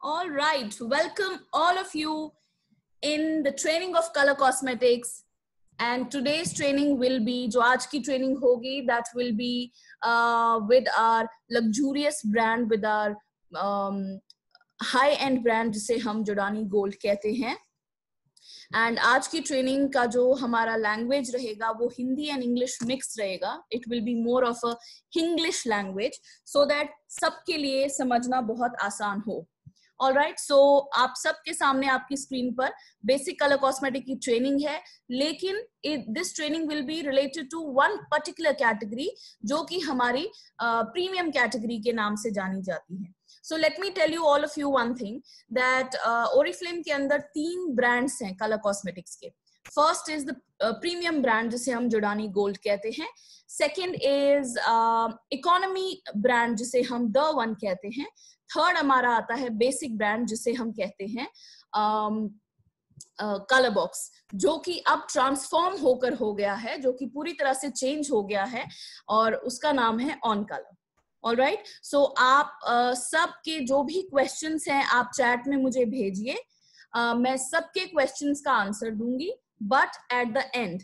All right, welcome all of you in the training of color cosmetics. And today's training will be जो आज की training होगी that will be uh, with our luxurious brand with our um, high end brand जिसे हम जोडानी gold कहते हैं and आज की ट्रेनिंग का जो हमारा लैंग्वेज रहेगा वो हिंदी एंड इंग्लिश मिक्स रहेगा it will be more of a English language so that सबके लिए समझना बहुत आसान हो ऑल राइट सो आप सबके सामने आपकी स्क्रीन पर बेसिक कलर कॉस्मेटिक की ट्रेनिंग है लेकिन this training will be related to one particular category जो कि हमारी प्रीमियम uh, कैटेगरी के नाम से जानी जाती है। So let me tell you all of you one thing that Oriflame के अंदर तीन ब्रांड्स हैं कलर कॉस्मेटिक्स के। First is the premium brand जिसे हम जुडानी गोल्ड कहते हैं. सेकेंड इज़ इकोनॉमी ब्रांड जिसे हम द वन कहते हैं. थर्ड हमारा आता है बेसिक ब्रांड जिसे हम कहते हैं कलर um, बॉक्स uh, जो कि अब ट्रांसफॉर्म होकर हो गया है जो कि पूरी तरह से चेंज हो गया है और उसका नाम है on colour all right so आप uh, सबके जो भी क्वेश्चंस हैं आप चैट में मुझे भेजिए. Uh, मैं सबके क्वेश्चंस का आंसर दूँगी. But at the end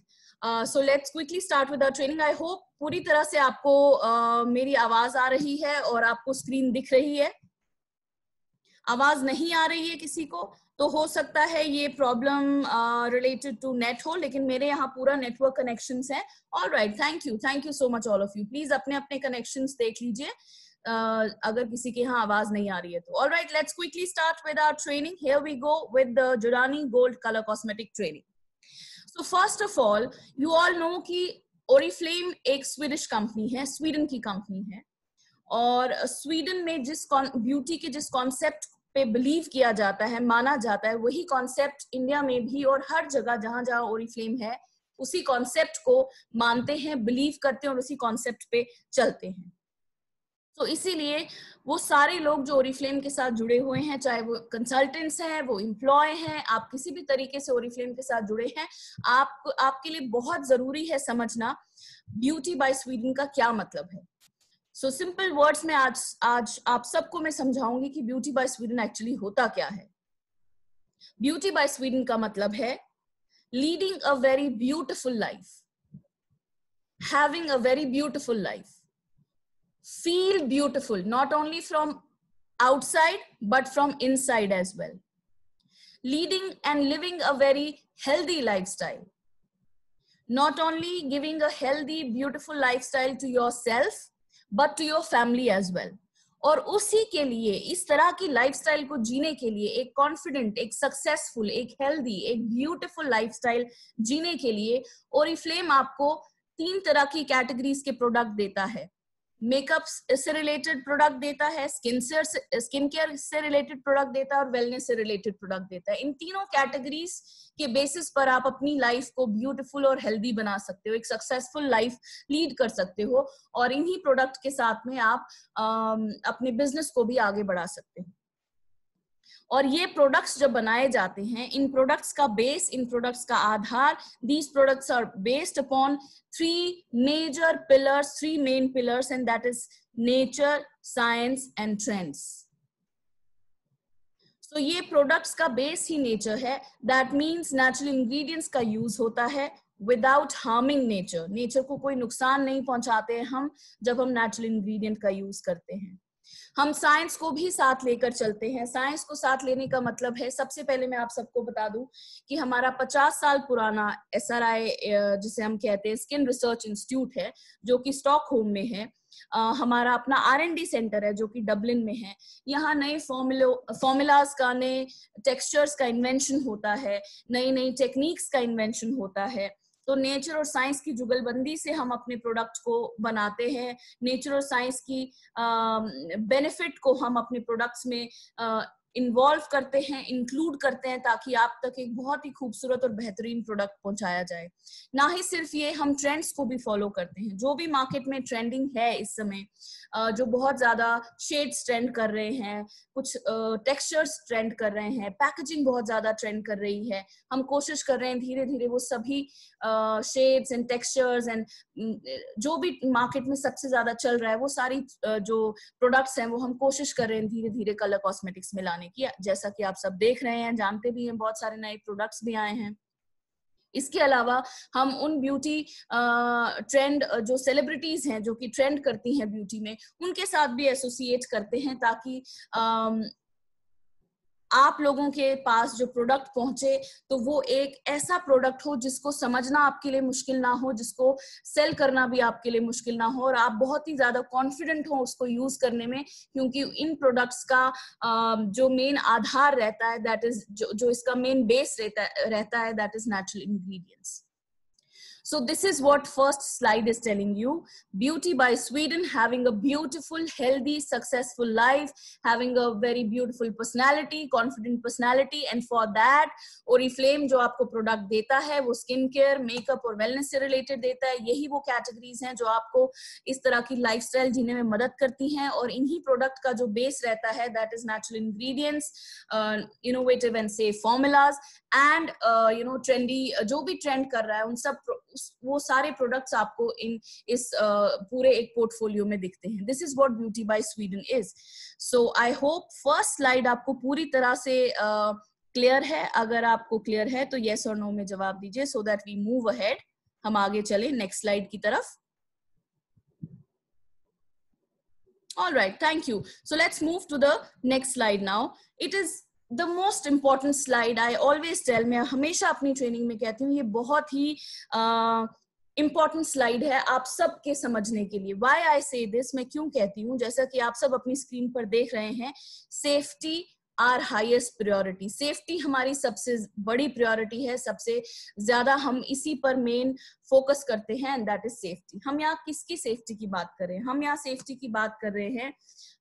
so let's quickly start with training I hope पूरी तरह से आपको uh, मेरी आवाज़ आ रही है और आपको स्क्रीन दिख रही है। आवाज़ नहीं आ रही है किसी को तो हो सकता है ये प्रॉब्लम रिलेटेड टू नेट हो लेकिन मेरे यहाँ पूरा नेटवर्क कनेक्शन है। All right thank you thank you so much all of you please अपने अपने कनेक्शन देख लीजिए। Uh, अगर किसी के यहाँ आवाज़ नहीं आ रही है तो। All right let's quickly start with our training here we go with the Giordani gold colour cosmetic training so first of all you all know कि ओरिफ्लेम एक स्वीडिश कंपनी है स्वीडन की कंपनी है। और स्वीडन में जिस beauty के जिस कॉन्सेप्ट पे बिलीव किया जाता है, माना जाता है, वही कॉन्सेप्ट इंडिया में भी और हर जगह जहाँ जहाँ ओरिफ्लेम है, उसी कॉन्सेप्ट को मानते हैं बिलीव करते हैं और उसी कॉन्सेप्ट पे चलते हैं। तो इसीलिए वो सारे लोग जो ओरिफ्लेम के साथ जुड़े हुए हैं, चाहे वो कंसल्टेंट्स हैं, वो इम्प्लॉय हैं, आप किसी भी तरीके से ओरिफ्लेम के साथ जुड़े हैं, आप, आपके लिए बहुत ज़रूरी है समझना ब्यूटी बाय स्वीडन का क्या मतलब है। सो सिंपल वर्ड्स में आज आज आप सबको मैं समझाऊँगी कि ब्यूटी बाय स्वीडन एक्चुअली होता क्या है। ब्यूटी बाय स्वीडन का मतलब है leading a very beautiful life having a very beautiful life feel beautiful not only from outside, but from inside as well. Leading and living a very healthy lifestyle. Not only giving a healthy, beautiful lifestyle to yourself but to your family as well और उसी के लिए, इस तरह की lifestyle को जीने के लिए, एक कॉन्फिडेंट एक सक्सेसफुल एक हेल्दी एक ब्यूटिफुल लाइफस्टाइल जीने के लिए ओरिफ्लेम आपको तीन तरह की कैटेगरीज के प्रोडक्ट देता है। मेकअप से रिलेटेड प्रोडक्ट देता है, स्किन से, स्किन केयर से रिलेटेड प्रोडक्ट देता है और वेलनेस से रिलेटेड प्रोडक्ट देता है। इन तीनों कैटेगरीज के बेसिस पर आप अपनी लाइफ को ब्यूटीफुल और हेल्दी बना सकते हो, एक सक्सेसफुल लाइफ लीड कर सकते हो और इन्हीं प्रोडक्ट के साथ में आप अपने बिज़नेस को भी आगे बढ़ा सकते हो। और ये प्रोडक्ट्स जब बनाए जाते हैं, इन प्रोडक्ट्स का बेस इन प्रोडक्ट्स का आधार these products are based upon three major pillars three main pillars and that is nature science and trends तो ये प्रोडक्ट्स का बेस ही नेचर है. दैट मीन्स नेचुरल इंग्रेडिएंट्स का यूज़ होता है विदाउट हार्मिंग नेचर नेचर को कोई नुकसान नहीं पहुंचाते हम जब हम नेचुरल इंग्रेडिएंट का यूज़ करते हैं। हम साइंस को भी साथ लेकर चलते हैं। साइंस को साथ लेने का मतलब है सबसे पहले मैं आप सबको बता दूँ कि हमारा 50 साल पुराना एसआरआई जिसे हम कहते हैं स्किन रिसर्च इंस्टीट्यूट है जो कि स्टॉक होम में है। Uh, हमारा अपना आर एन डी सेंटर है जो कि डबलिन में है। यहाँ नए फॉर्मुलो फॉर्मूलाज का नए टेक्सचर्स का इन्वेंशन होता है नई नई टेक्निक्स का इन्वेंशन होता है। तो नेचर और साइंस की जुगलबंदी से हम अपने प्रोडक्ट को बनाते हैं। नेचर और साइंस की बेनिफिट को हम अपने प्रोडक्ट्स में इन्वॉल्व करते हैं इंक्लूड करते हैं ताकि आप तक एक बहुत ही खूबसूरत और बेहतरीन प्रोडक्ट पहुँचाया जाए। ना ही सिर्फ़ ये, हम ट्रेंड्स को भी फॉलो करते हैं। जो भी मार्केट में ट्रेंडिंग है इस समय जो बहुत ज़्यादा शेड्स ट्रेंड कर रहे हैं, कुछ टेक्सचर्स ट्रेंड कर रहे हैं पैकेजिंग बहुत ज़्यादा ट्रेंड कर रही है, हम कोशिश कर रहे हैं धीरे धीरे वो सभी शेड्स एंड टेक्सचर्स एंड जो भी मार्केट में सबसे ज़्यादा चल रहा है, वो सारी जो प्रोडक्ट्स हैं, वो हम कोशिश कर रहे हैं धीरे धीरे कलर कॉस्मेटिक्स में लाने बनाने की। जैसा कि आप सब देख रहे हैं, जानते भी हैं, बहुत सारे नए प्रोडक्ट्स भी आए हैं। इसके अलावा हम उन ब्यूटी ट्रेंड जो सेलिब्रिटीज हैं, जो कि ट्रेंड करती हैं ब्यूटी में, उनके साथ भी एसोसिएट करते हैं ताकि आप लोगों के पास जो प्रोडक्ट पहुँचे तो वो एक ऐसा प्रोडक्ट हो जिसको समझना आपके लिए मुश्किल ना हो जिसको सेल करना भी आपके लिए मुश्किल ना हो और आप बहुत ही ज़्यादा कॉन्फिडेंट हो उसको यूज़ करने में क्योंकि इन प्रोडक्ट्स का जो मेन आधार रहता है दैट इज़ जो, जो इसका मेन बेस रहता है that is natural ingredients So this is what first slide is telling you. Beauty by Sweden, having a beautiful, healthy, successful life, having a very beautiful personality, confident personality. And for that, Oriflame जो आपको product देता है वो skin care makeup और wellness से related देता है यही वो कैटेगरीज हैं जो आपको इस तरह की लाइफस्टाइल जीने में मदद करती हैं और इन्हीं प्रोडक्ट का जो बेस रहता है that is natural ingredients innovative and safe formulas and you know trendy जो भी ट्रेंड कर रहा है उन सब वो सारे प्रोडक्ट्स आपको इन इस पूरे एक पोर्टफोलियो में दिखते हैं। This is what beauty by Sweden is so I hope first slide आपको पूरी तरह से क्लियर uh, है। अगर आपको क्लियर है तो येस और नो में जवाब दीजिए so that we move ahead हम आगे चले नेक्स्ट स्लाइड की तरफ़। All right thank you. So let's move to the next slide now. It is the most important slide I always tell मैं हमेशा अपनी ट्रेनिंग में कहती हूँ ये बहुत ही इंपॉर्टेंट uh, स्लाइड है आप सब के समझने के लिए। वाई आई से दिस मैं क्यों कहती हूँ? जैसा कि आप सब अपनी स्क्रीन पर देख रहे हैं safety our highest priority safety हमारी सबसे बड़ी प्रियोरिटी है, सबसे ज़्यादा हम इसी पर मेन फोकस करते हैं एंड दैट इज़ सेफ्टी हम यहाँ किसकी सेफ्टी की बात कर रहे हैं? हम यहाँ सेफ्टी की बात कर रहे हैं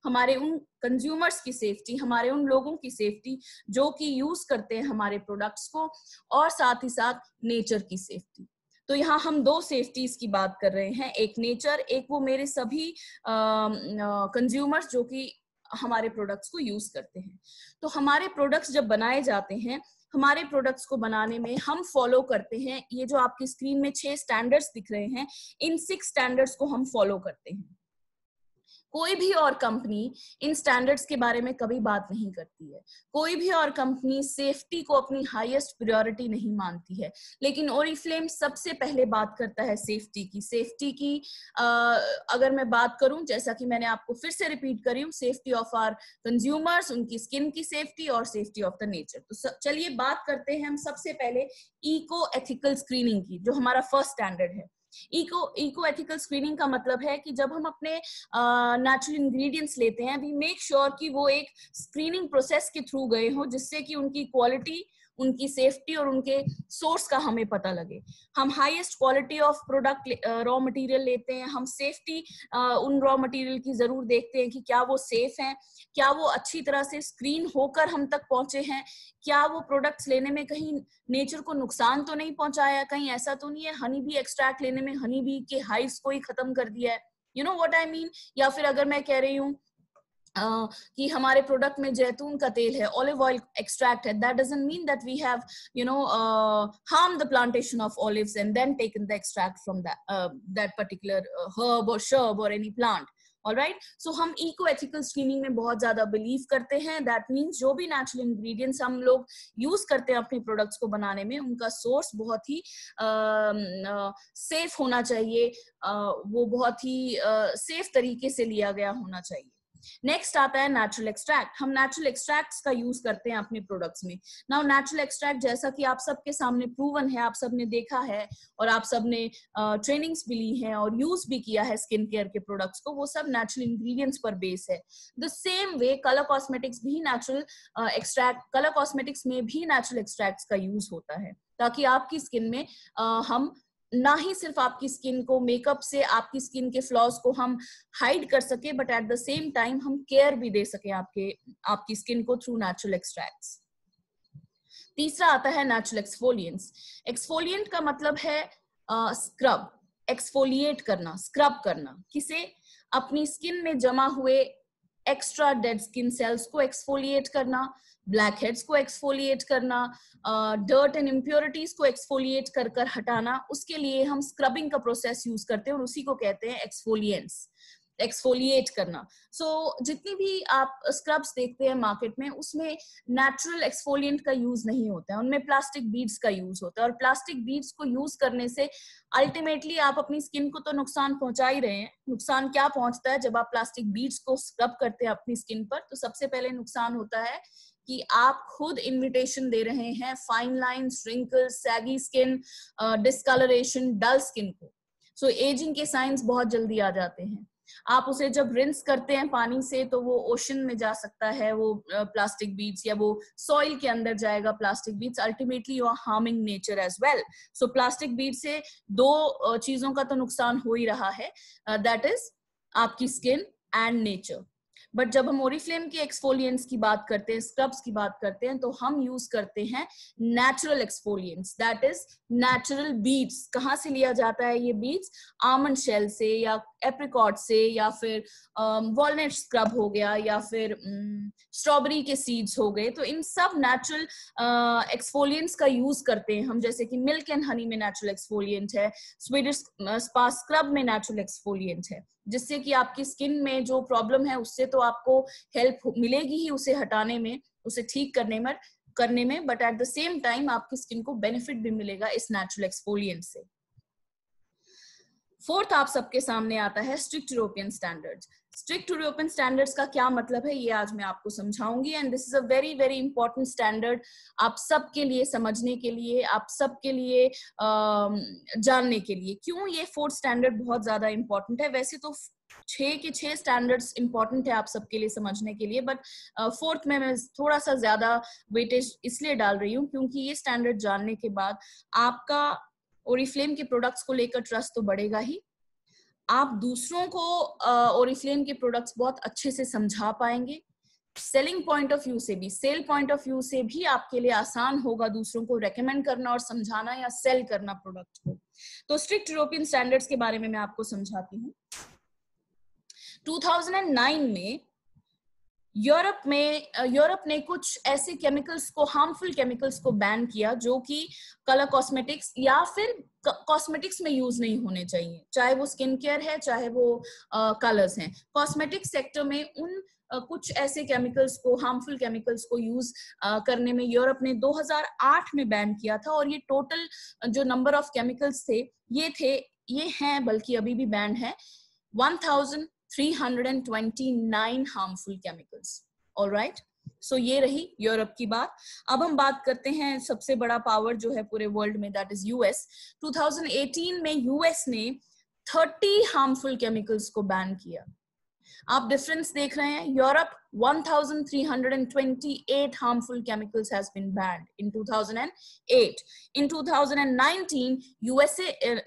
हमारे उन कंज्यूमर्स की सेफ्टी हमारे उन लोगों की सेफ्टी जो कि यूज़ करते हैं हमारे प्रोडक्ट्स को, और साथ ही साथ नेचर की सेफ्टी तो यहाँ हम दो सेफ्टीज की बात कर रहे हैं, एक नेचर एक वो मेरे सभी कंज्यूमर्स जो कि हमारे प्रोडक्ट्स को यूज़ करते हैं। तो हमारे प्रोडक्ट्स जब बनाए जाते हैं, हमारे प्रोडक्ट्स को बनाने में हम फॉलो करते हैं। ये जो आपकी स्क्रीन में छह स्टैंडर्ड्स दिख रहे हैं, इन सिक्स स्टैंडर्ड्स को हम फॉलो करते हैं। कोई भी और कंपनी इन स्टैंडर्ड्स के बारे में कभी बात नहीं करती है। कोई भी और कंपनी सेफ्टी को अपनी हाईएस्ट प्रायोरिटी नहीं मानती है। लेकिन ओरिफ्लेम सबसे पहले बात करता है सेफ्टी की। सेफ्टी की आ, अगर मैं बात करूँ जैसा कि मैंने आपको फिर से रिपीट करी हूँ सेफ्टी ऑफ़ आर कंज्यूमर्स उनकी स्किन की सेफ्टी और सेफ्टी ऑफ़ द नेचर तो चलिए बात करते हैं हम सबसे पहले इको एथिकल स्क्रीनिंग की जो हमारा फ़र्स्ट स्टैंडर्ड है। इको इको एथिकल स्क्रीनिंग का मतलब है कि जब हम अपने नेचुरल uh, इंग्रेडिएंट्स लेते हैं वी मेक श्योर कि वो एक स्क्रीनिंग प्रोसेस के थ्रू गए हो जिससे कि उनकी क्वालिटी उनकी सेफ्टी और उनके सोर्स का हमें पता लगे। हम highest quality of product raw material लेते हैं। हम सेफ्टी उन रॉ मटेरियल की ज़रूर देखते हैं कि क्या वो सेफ़ हैं, क्या वो अच्छी तरह से स्क्रीन होकर हम तक पहुँचे हैं। क्या वो प्रोडक्ट्स लेने में कहीं नेचर को नुकसान तो नहीं पहुँचाया कहीं ऐसा तो नहीं है? हनी भी एक्सट्रैक्ट लेने में हनी भी के हाइव्स को ही खत्म कर दिया है। You know what I mean या फिर अगर मैं कह रही हूँ कि हमारे प्रोडक्ट में जैतून का तेल है ऑलिव ऑयल एक्सट्रैक्ट है that doesn't mean that we have you know harm the plantation of olives and then taken the extract from that particular herb और शर्ब और any plant all right so हम eco ethical screening में बहुत ज़्यादा believe करते हैं। That means जो भी नेचुरल इंग्रेडिएंट्स हम लोग यूज़ करते हैं अपने प्रोडक्ट्स को बनाने में उनका सोर्स बहुत ही सेफ़ uh, uh, होना चाहिए। uh, वो बहुत ही सेफ़ तरीके से लिया गया होना चाहिए। नेक्स्ट आता है नेचुरल एक्सट्रैक्ट हम नेचुरल एक्सट्रैक्ट्स का यूज़ करते हैं अपने प्रोडक्ट्स में. नाउ नेचुरल एक्सट्रैक्ट जैसा कि आप सबके सामने प्रूवन है आप सबने देखा है और आप सबने ट्रेनिंग्स uh, भी ली है और यूज़ भी किया है स्किन केयर के प्रोडक्ट्स को वो सब नेचुरल इंग्रेडिएंट्स पर बेस है. The same way colour cosmetics भी नेचुरल एक्सट्रैक्ट कलर कॉस्मेटिक्स में भी नेचुरल एक्सट्रैक्ट्स का यूज़ होता है ताकि आपकी स्किन में uh, हम ना ही सिर्फ़ आपकी स्किन को मेकअप से आपकी स्किन के फ्लॉज को हम हाइड कर सके but at the same time हम केयर भी दे सके आपके आपकी स्किन को थ्रू नेचुरल एक्सट्रैक्ट्स तीसरा आता है नेचुरल एक्सफोलियंस एक्सफोलियंट का मतलब है स्क्रब uh, एक्सफोलिएट करना स्क्रब करना. किसे? अपनी स्किन में जमा हुए एक्स्ट्रा डेड स्किन सेल्स को एक्सफोलिएट करना ब्लैक हेड्स को एक्सफोलिएट करना डर्ट एंड इम्प्योरिटीज को एक्सफोलिएट कर कर हटाना, उसके लिए हम स्क्रबिंग का प्रोसेस यूज़ करते हैं और उसी को कहते हैं एक्सफोलियंस एक्सफोलिएट करना। सो so, जितनी भी आप स्क्रब्स देखते हैं मार्केट में उसमें नेचुरल एक्सफोलिएंट का यूज़ नहीं होता है। उनमें प्लास्टिक बीड्स का यूज़ होता है और प्लास्टिक बीड्स को यूज़ करने से अल्टीमेटली आप अपनी स्किन को तो नुकसान पहुँचा ही रहे हैं। नुकसान क्या पहुँचता है? जब आप प्लास्टिक बीड्स को स्क्रब करते हैं अपनी स्किन पर तो सबसे पहले नुकसान होता है कि आप खुद इनविटेशन दे रहे हैं fine lines wrinkles saggy skin discolouration dull skin को। सो so, एजिंग के साइंस बहुत जल्दी आ जाते हैं। आप उसे जब रिंस करते हैं पानी से तो वो ओशन में जा सकता है, वो प्लास्टिक बीड्स या वो सॉइल के अंदर जाएगा plastic beads ultimately you are harming nature as well so plastic bead से दो चीज़ों का तो नुकसान हो ही रहा है दैट इज़ आपकी स्किन एंड नेचर बट जब हम ओरिफ्लेम के एक्सफोलियंस की बात करते हैं स्क्रब्स की बात करते हैं तो हम यूज़ करते हैं natural exfoliants that is natural beads कहाँ से लिया जाता है ये बीड्स आमंड शेल से या एप्रिकॉट से या फिर वॉलनट um, स्क्रब हो गया या फिर स्ट्रॉबेरी um, के सीड्स हो गए। तो इन सब नेचुरल एक्सफोलियंस uh, का यूज़ करते हैं हम। जैसे कि मिल्क एंड हनी में नेचुरल एक्सफोलियंट है स्वीडिश स्पा स्क्रब में नेचुरल एक्सफोलियंट है। जिससे कि आपकी स्किन में जो प्रॉब्लम है, उससे तो आपको हेल्प मिलेगी ही उसे हटाने में, उसे ठीक करने में करने में but at the same time आपकी स्किन को बेनिफिट भी मिलेगा इस नेचुरल एक्सफोलियंट से। फोर्थ आप सबके सामने आता है strict European standards strict European standards का क्या मतलब है, ये आज मैं आपको समझाऊँगी। And this is a very very important standard आप सबके लिए समझने के लिए, आप सबके लिए जानने के लिए। क्यों ये फोर्थ स्टैंडर्ड बहुत ज़्यादा इंपॉर्टेंट है? वैसे तो छह के छह स्टैंडर्ड्स इंपॉर्टेंट है आप सबके लिए समझने के लिए बट फोर्थ में मैं थोड़ा सा ज़्यादा वेटेज इसलिए डाल रही हूँ क्योंकि ये स्टैंडर्ड जानने के बाद आपका ओरिफ्लेम के प्रोडक्ट्स को लेकर ट्रस्ट तो बढ़ेगा ही। आप दूसरों को ओरिफ्लेम के प्रोडक्ट्स बहुत अच्छे से समझा पाएँगे। सेलिंग पॉइंट ऑफ़ व्यू से भी सेल पॉइंट ऑफ़ व्यू से भी आपके लिए आसान होगा दूसरों को रेकमेंड करना और समझाना या सेल करना प्रोडक्ट को। तो स्ट्रिक्ट यूरोपियन स्टैंडर्ड्स के बारे में मैं आपको समझाती हूँ। 2009 में यूरोप में यूरोप ने कुछ ऐसे केमिकल्स को हार्मफुल केमिकल्स को बैन किया जो कि कलर कॉस्मेटिक्स या फिर कॉस्मेटिक्स में यूज़ नहीं होने चाहिए। चाहे वो स्किन केयर है, चाहे वो कलर्स हैं। कॉस्मेटिक सेक्टर में उन कुछ ऐसे केमिकल्स को हार्मफुल केमिकल्स को यूज़ करने में यूरोप ने 2008 में बैन किया था और ये टोटल जो नंबर ऑफ़ केमिकल्स थे, ये थे, ये हैं, बल्कि अभी भी बैन है। 329 harmful chemicals all right so ये रही यूरोप की बात। अब हम बात करते हैं सबसे बड़ा पावर जो है पूरे वर्ल्ड में दैट इज़ यूएस 2018 में यूएस ने 30 हार्मफुल केमिकल्स को बैन किया। आप डिफरेंस देख रहे हैं। Europe 1328 harmful chemicals has been banned in 2008 in 2019 usa us uh,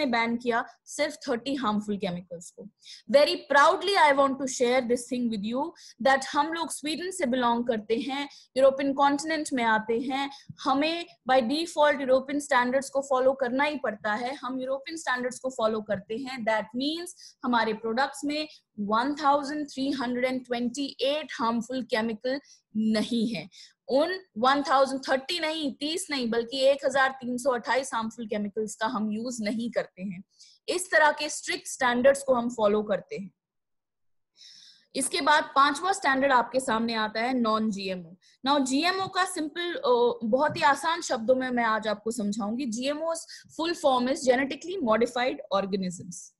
ne ban kiya sirf 30 harmful chemicals ko very proudly i want to share this thing with you that hum log sweden se belong karte hain european continent mein aate hain hame by default european standards ko follow karna hi padta hai hum european standards ko follow karte hain that means hamare products mein 1328 harmful chemical नहीं है। उन 1030 नहीं 30 नहीं, बल्कि 1328 harmful chemicals का हम use नहीं करते हैं। इस तरह के स्ट्रिक्ट स्टैंडर्ड्स को हम फॉलो करते हैं। इसके बाद पांचवा स्टैंडर्ड आपके सामने आता है नॉन जीएमओ नाउ जीएमओ का सिंपल बहुत ही आसान शब्दों में मैं आज आपको समझाऊँगी। GMO full form is genetically modified organisms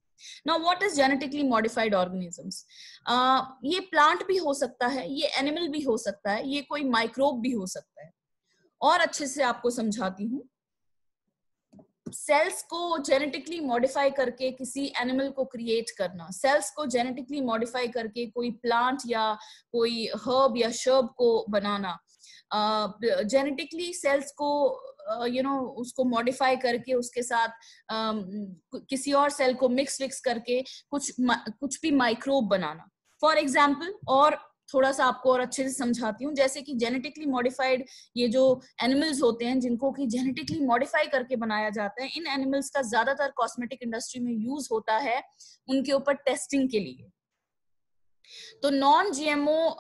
now what is genetically modified organisms ये प्लांट भी हो सकता है ये एनिमल भी हो सकता है ये कोई माइक्रोब भी हो सकता है। और अच्छे से आपको समझाती हूँ। सेल्स को जेनेटिकली मॉडिफाई करके किसी एनिमल को क्रिएट करना। सेल्स को जेनेटिकली मॉडिफाई करके कोई प्लांट या कोई हर्ब या शर्ब को बनाना। जेनेटिकली uh, सेल्स को यू नो उसको मॉडिफाई करके, उसके साथ किसी और सेल को मिक्स विक्स करके कुछ कुछ भी माइक्रोब बनाना। फॉर एग्ज़ाम्पल और थोड़ा सा आपको और अच्छे से समझाती हूँ, जैसे कि जेनेटिकली मॉडिफाइड ये जो एनिमल्स होते हैं, जिनको कि जेनेटिकली मॉडिफाई करके बनाया जाता है, इन एनिमल्स का ज़्यादातर कॉस्मेटिक इंडस्ट्री में यूज़ होता है उनके ऊपर टेस्टिंग के लिए। तो नॉन जीएमओ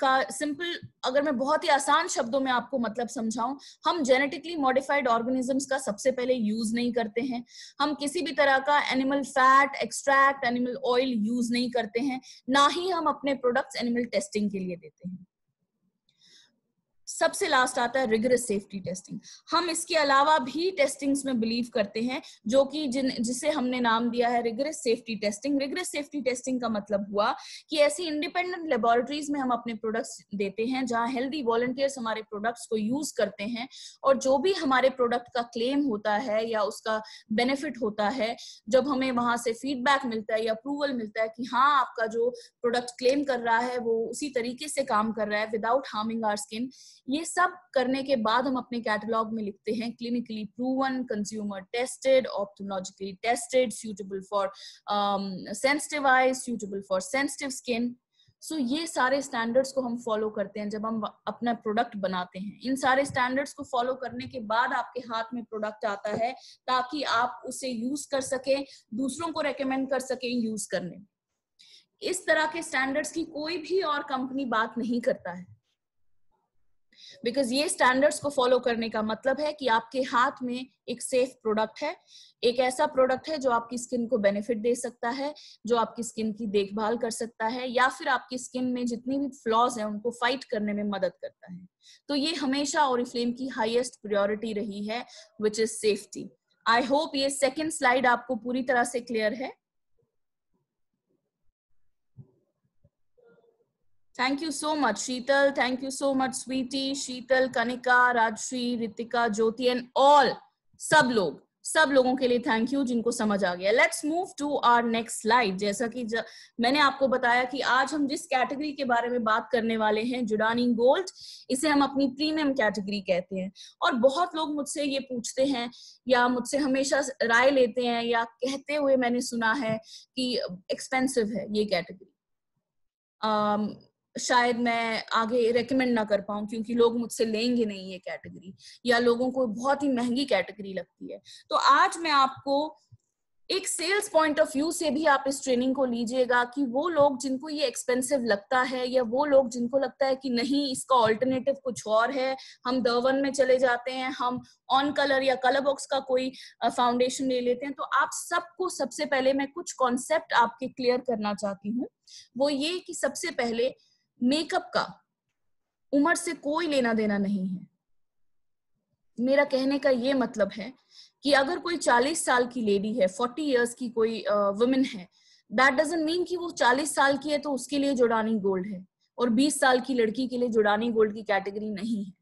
का सिंपल अगर मैं बहुत ही आसान शब्दों में आपको मतलब समझाऊं, हम जेनेटिकली मॉडिफाइड ऑर्गेनिजम्स का सबसे पहले यूज़ नहीं करते हैं। हम किसी भी तरह का animal fat extract animal oil use नहीं करते हैं। ना ही हम अपने प्रोडक्ट्स एनिमल टेस्टिंग के लिए देते हैं। सबसे लास्ट आता है रिगरस सेफ्टी टेस्टिंग हम इसके अलावा भी टेस्टिंग्स में बिलीव करते हैं, जो कि जिन, जिसे हमने नाम दिया है rigorous safety testing rigorous safety testing का मतलब हुआ कि ऐसी इंडिपेंडेंट लेबोरेटरीज में हम अपने प्रोडक्ट्स देते हैं, जहाँ हेल्दी वॉलंटियर्स हमारे प्रोडक्ट्स को यूज़ करते हैं, और जो भी हमारे प्रोडक्ट का क्लेम होता है या उसका बेनिफिट होता है, जब हमें वहाँ से फीडबैक मिलता है या अप्रूवल मिलता है कि हाँ आपका जो प्रोडक्ट क्लेम कर रहा है, वो उसी तरीके से काम कर रहा है विदाउट हार्मिंग आर स्किन ये सब करने के बाद हम अपने कैटलॉग में लिखते हैं clinically proven consumer tested ophthalmologically tested suitable for sensitive eyes suitable for sensitive skin so ये सारे स्टैंडर्ड्स को हम फॉलो करते हैं जब हम अपना प्रोडक्ट बनाते हैं। इन सारे स्टैंडर्ड्स को फॉलो करने के बाद आपके हाथ में प्रोडक्ट आता है ताकि आप उसे यूज़ कर सके, दूसरों को रेकमेंड कर सके यूज़ करने इस तरह के स्टैंडर्ड्स की कोई भी और कंपनी बात नहीं करता है। बिकॉज़ ये स्टैंडर्ड्स को फॉलो करने का मतलब है कि आपके हाथ में एक सेफ़ प्रोडक्ट है, एक ऐसा प्रोडक्ट है जो आपकी स्किन को बेनिफिट दे सकता है, जो आपकी स्किन की देखभाल कर सकता है, या फिर आपकी स्किन में जितनी भी फ्लॉज है उनको फाइट करने में मदद करता है। तो ये हमेशा ओरिफ्लेम की हाईएस्ट प्रियोरिटी रही है which is safety I hope ये सेकेंड स्लाइड आपको पूरी तरह से क्लियर है। Thank you so much Sheetal thank you so much sweetie Sheetal Kanika Rajshree Ritika Jyoti and all सब लोग, सब लोगों के लिए थैंक यू जिनको समझ आ गया। Let's move to our next slide जैसा कि मैंने आपको बताया कि आज हम जिस कैटेगरी के बारे में बात करने वाले हैं, जुडानी गोल्ड, इसे हम अपनी प्रीमियम कैटेगरी कहते हैं। और बहुत लोग मुझसे ये पूछते हैं या मुझसे हमेशा राय लेते हैं या कहते हुए मैंने सुना है कि एक्सपेंसिव है ये कैटेगरी शायद मैं आगे रेकमेंड ना कर पाऊँ क्योंकि लोग मुझसे लेंगे नहीं ये कैटेगरी या लोगों को बहुत ही महँगी कैटेगरी लगती है। तो आज मैं आपको एक सेल्स पॉइंट ऑफ़ व्यू से भी आप इस ट्रेनिंग को लीजिएगा कि वो लोग जिनको ये एक्सपेंसिव लगता है या वो लोग जिनको लगता है कि नहीं, इसका ऑल्टरनेटिव कुछ और है, हम दवन में चले जाते हैं, हम ऑन कलर या कलर बॉक्स का कोई फाउंडेशन ले लेते हैं तो आप सबको सबसे पहले मैं कुछ कॉन्सेप्ट आपके क्लियर करना चाहती हूँ। वो ये कि सबसे पहले मेकअप का उम्र से कोई लेना देना नहीं है। मेरा कहने का ये मतलब है कि अगर कोई 40 साल की लेडी है 40 इयर्स की कोई वुमेन है दैट डजेंट मीन कि वो 40 साल की है तो उसके लिए जुड़ानी गोल्ड है और 20 साल की लड़की के लिए जुड़ानी गोल्ड की कैटेगरी नहीं है।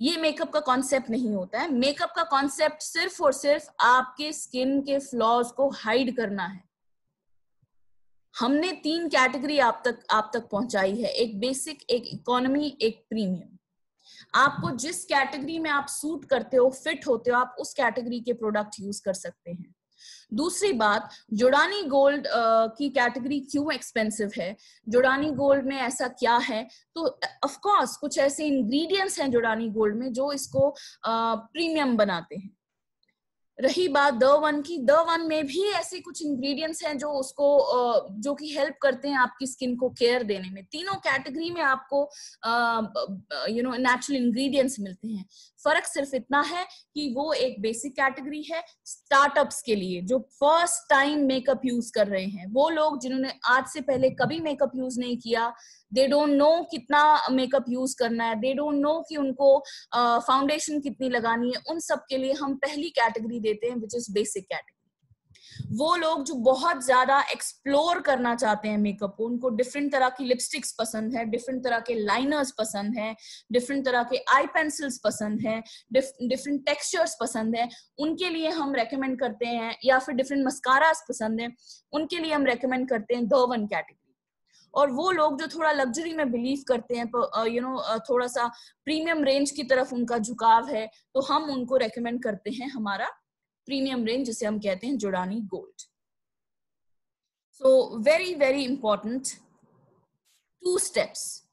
ये मेकअप का कॉन्सेप्ट नहीं होता है। मेकअप का कॉन्सेप्ट सिर्फ़ और सिर्फ़ आपके स्किन के फ्लॉज को हाइड करना है। हमने तीन कैटेगरी आप तक आप तक पहुंचाई है। एक बेसिक एक इकोनॉमी एक प्रीमियम आपको जिस कैटेगरी में आप सूट करते हो फिट होते हो, आप उस कैटेगरी के प्रोडक्ट यूज़ कर सकते हैं। दूसरी बात, जुड़ानी गोल्ड की कैटेगरी क्यों एक्सपेंसिव है? जुड़ानी गोल्ड में ऐसा क्या है? तो ऑफ़ कोर्स कुछ ऐसे इंग्रेडिएंट्स हैं जुड़ानी गोल्ड में जो इसको प्रीमियम बनाते हैं। रही बात द वन की, द वन में भी ऐसे कुछ इंग्रेडिएंट्स हैं जो उसको जो कि हेल्प करते हैं आपकी स्किन को केयर देने में। तीनों कैटेगरी में आपको यू नो नेचुरल इंग्रेडिएंट्स मिलते हैं। फ़र्क सिर्फ़ इतना है कि वो एक बेसिक कैटेगरी है स्टार्टअप्स के लिए जो फ़र्स्ट टाइम मेकअप यूज़ कर रहे हैं। वो लोग जिन्होंने आज से पहले कभी मेकअप यूज़ नहीं किया दे डोंट नो कितना मेकअप यूज़ करना है दे डोंट नो कि उनको फाउंडेशन uh, कितनी लगानी है उन सब के लिए हम पहली कैटेगरी देते हैं विच इज़ बेसिक कैटेगरी वो लोग जो बहुत ज़्यादा एक्सप्लोर करना चाहते हैं मेकअप को, उनको डिफरेंट तरह की लिपस्टिक्स पसंद है डिफरेंट तरह के लाइनर्स पसंद है डिफरेंट तरह के आई पेंसिल्स पसंद है डिफरेंट टेक्सचर्स पसंद है। उनके लिए हम रेकमेंड करते हैं, या फिर डिफरेंट मस्कारास पसंद है, उनके लिए हम रेकमेंड करते हैं द वन कैटेगरी और वो लोग जो थोड़ा लग्जरी में बिलीव करते हैं यू नो थोड़ा सा प्रीमियम रेंज की तरफ़ उनका झुकाव है तो हम उनको रेकमेंड करते हैं हमारा प्रीमियम रेंज जिसे हम कहते हैं Giordani gold so very very important two steps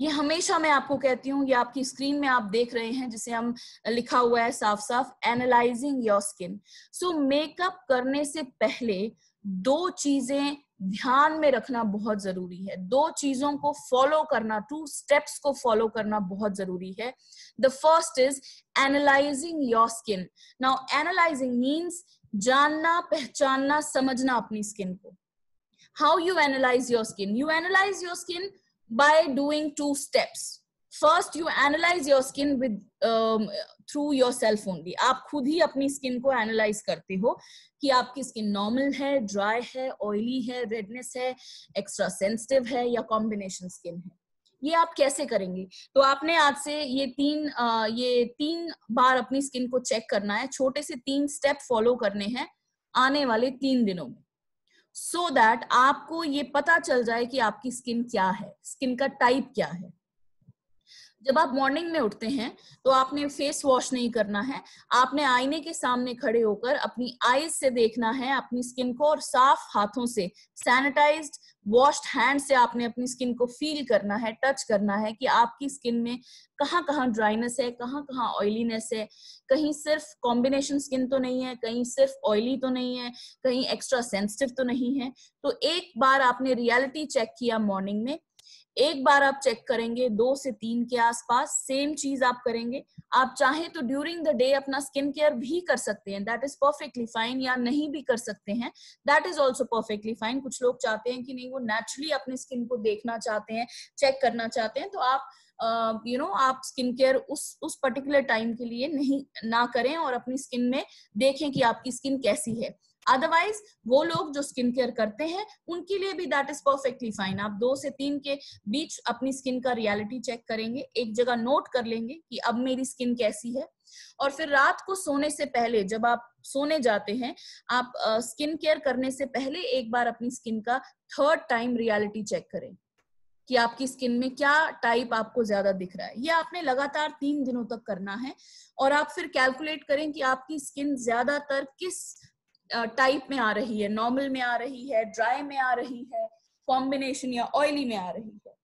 ये हमेशा मैं आपको कहती हूँ ये आपकी स्क्रीन में आप देख रहे हैं, जिसे हम लिखा हुआ है साफ़ साफ़ analysing your skin so makeup करने से पहले दो चीज़ें ध्यान में रखना बहुत ज़रूरी है। दो चीज़ों को फॉलो करना टू स्टेप्स को फॉलो करना बहुत ज़रूरी है। The first is analysing your skin now analysing means जानना, पहचानना, समझना अपनी स्किन को। How you analyse your skin you analyse your skin by doing two steps. First you analyse your skin with um, through yourself only. आप खुद ही अपनी skin को analyse करते हो कि आपकी स्किन नॉर्मल है ड्राई है ऑयली है रेडनेस है एक्स्ट्रा सेंसिटिव है या कॉम्बिनेशन स्किन है। ये आप कैसे करेंगे? तो आपने आज से ये तीन आ, ये तीन बार अपनी स्किन को चेक करना है। छोटे से तीन स्टेप फॉलो करने हैं आने वाले तीन दिनों में। सो so दैट आपको ये पता चल जाए कि आपकी स्किन क्या है स्किन का टाइप क्या है। जब आप मॉर्निंग में उठते हैं तो आपने फेस वॉश नहीं करना है। आपने आईने के सामने खड़े होकर अपनी आईज से देखना है, अपनी स्किन को और साफ़ हाथों से। सैनिटाइज्ड वॉश्ड हैंड से आपने अपनी स्किन को फील करना है टच करना है कि आपकी स्किन में कहाँ कहाँ ड्राइनेस है कहाँ कहाँ ऑयलीनेस है। कहीं सिर्फ़ कॉम्बिनेशन स्किन तो नहीं है, कहीं सिर्फ़ ऑयली तो नहीं है, कहीं एक्स्ट्रा सेंसिटिव तो नहीं है। तो एक बार आपने रियलिटी चेक किया मॉर्निंग में एक बार आप चेक करेंगे दो से तीन के आसपास सेम चीज़ आप करेंगे। आप चाहे तो ड्यूरिंग द डे अपना स्किन केयर भी कर सकते हैं। दैट इज़ परफेक्टली फाइन या नहीं भी कर सकते हैं। That is also perfectly fine कुछ लोग चाहते हैं कि नहीं वो नेचुरली अपनी स्किन को देखना चाहते हैं चेक करना चाहते हैं तो आप you uh, no you know, आप स्किन केयर उस उस पर्टिकुलर टाइम के लिए नहीं ना करें और अपनी स्किन में देखें कि आपकी स्किन कैसी है। अदरवाइज़ वो लोग जो स्किन केयर करते हैं, उनके लिए भी दैट इज़ परफेक्टली फाइन आप दो से तीन के बीच अपनी स्किन का रियलिटी चेक करेंगे, एक जगह नोट कर लेंगे कि अब मेरी स्किन कैसी है। और फिर रात को सोने से पहले, जब आप सोने जाते हैं, आप स्किन केयर करने से पहले एक बार अपनी स्किन का थर्ड टाइम रियलिटी चेक करें कि आपकी स्किन में क्या टाइप आपको ज़्यादा दिख रहा है। ये आपने लगातार तीन दिनों तक करना है और आप फिर कैलकुलेट करें कि आपकी स्किन ज़्यादातर किस टाइप में आ रही है नॉर्मल में आ रही है ड्राई में आ रही है कॉम्बिनेशन या ऑयली में आ रही है।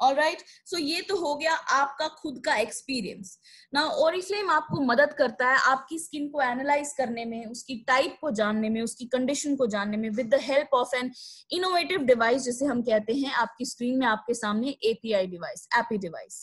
ऑल राइट सो ये तो हो गया आपका खुद का एक्सपीरियंस ना ओरिफ्लेम आपको मदद करता है आपकी स्किन को एनालाइज करने में, उसकी टाइप को जानने में, उसकी कंडीशन को जानने में with the help of an innovative device जिसे हम कहते हैं, आपकी स्क्रीन में आपके सामने API device AP device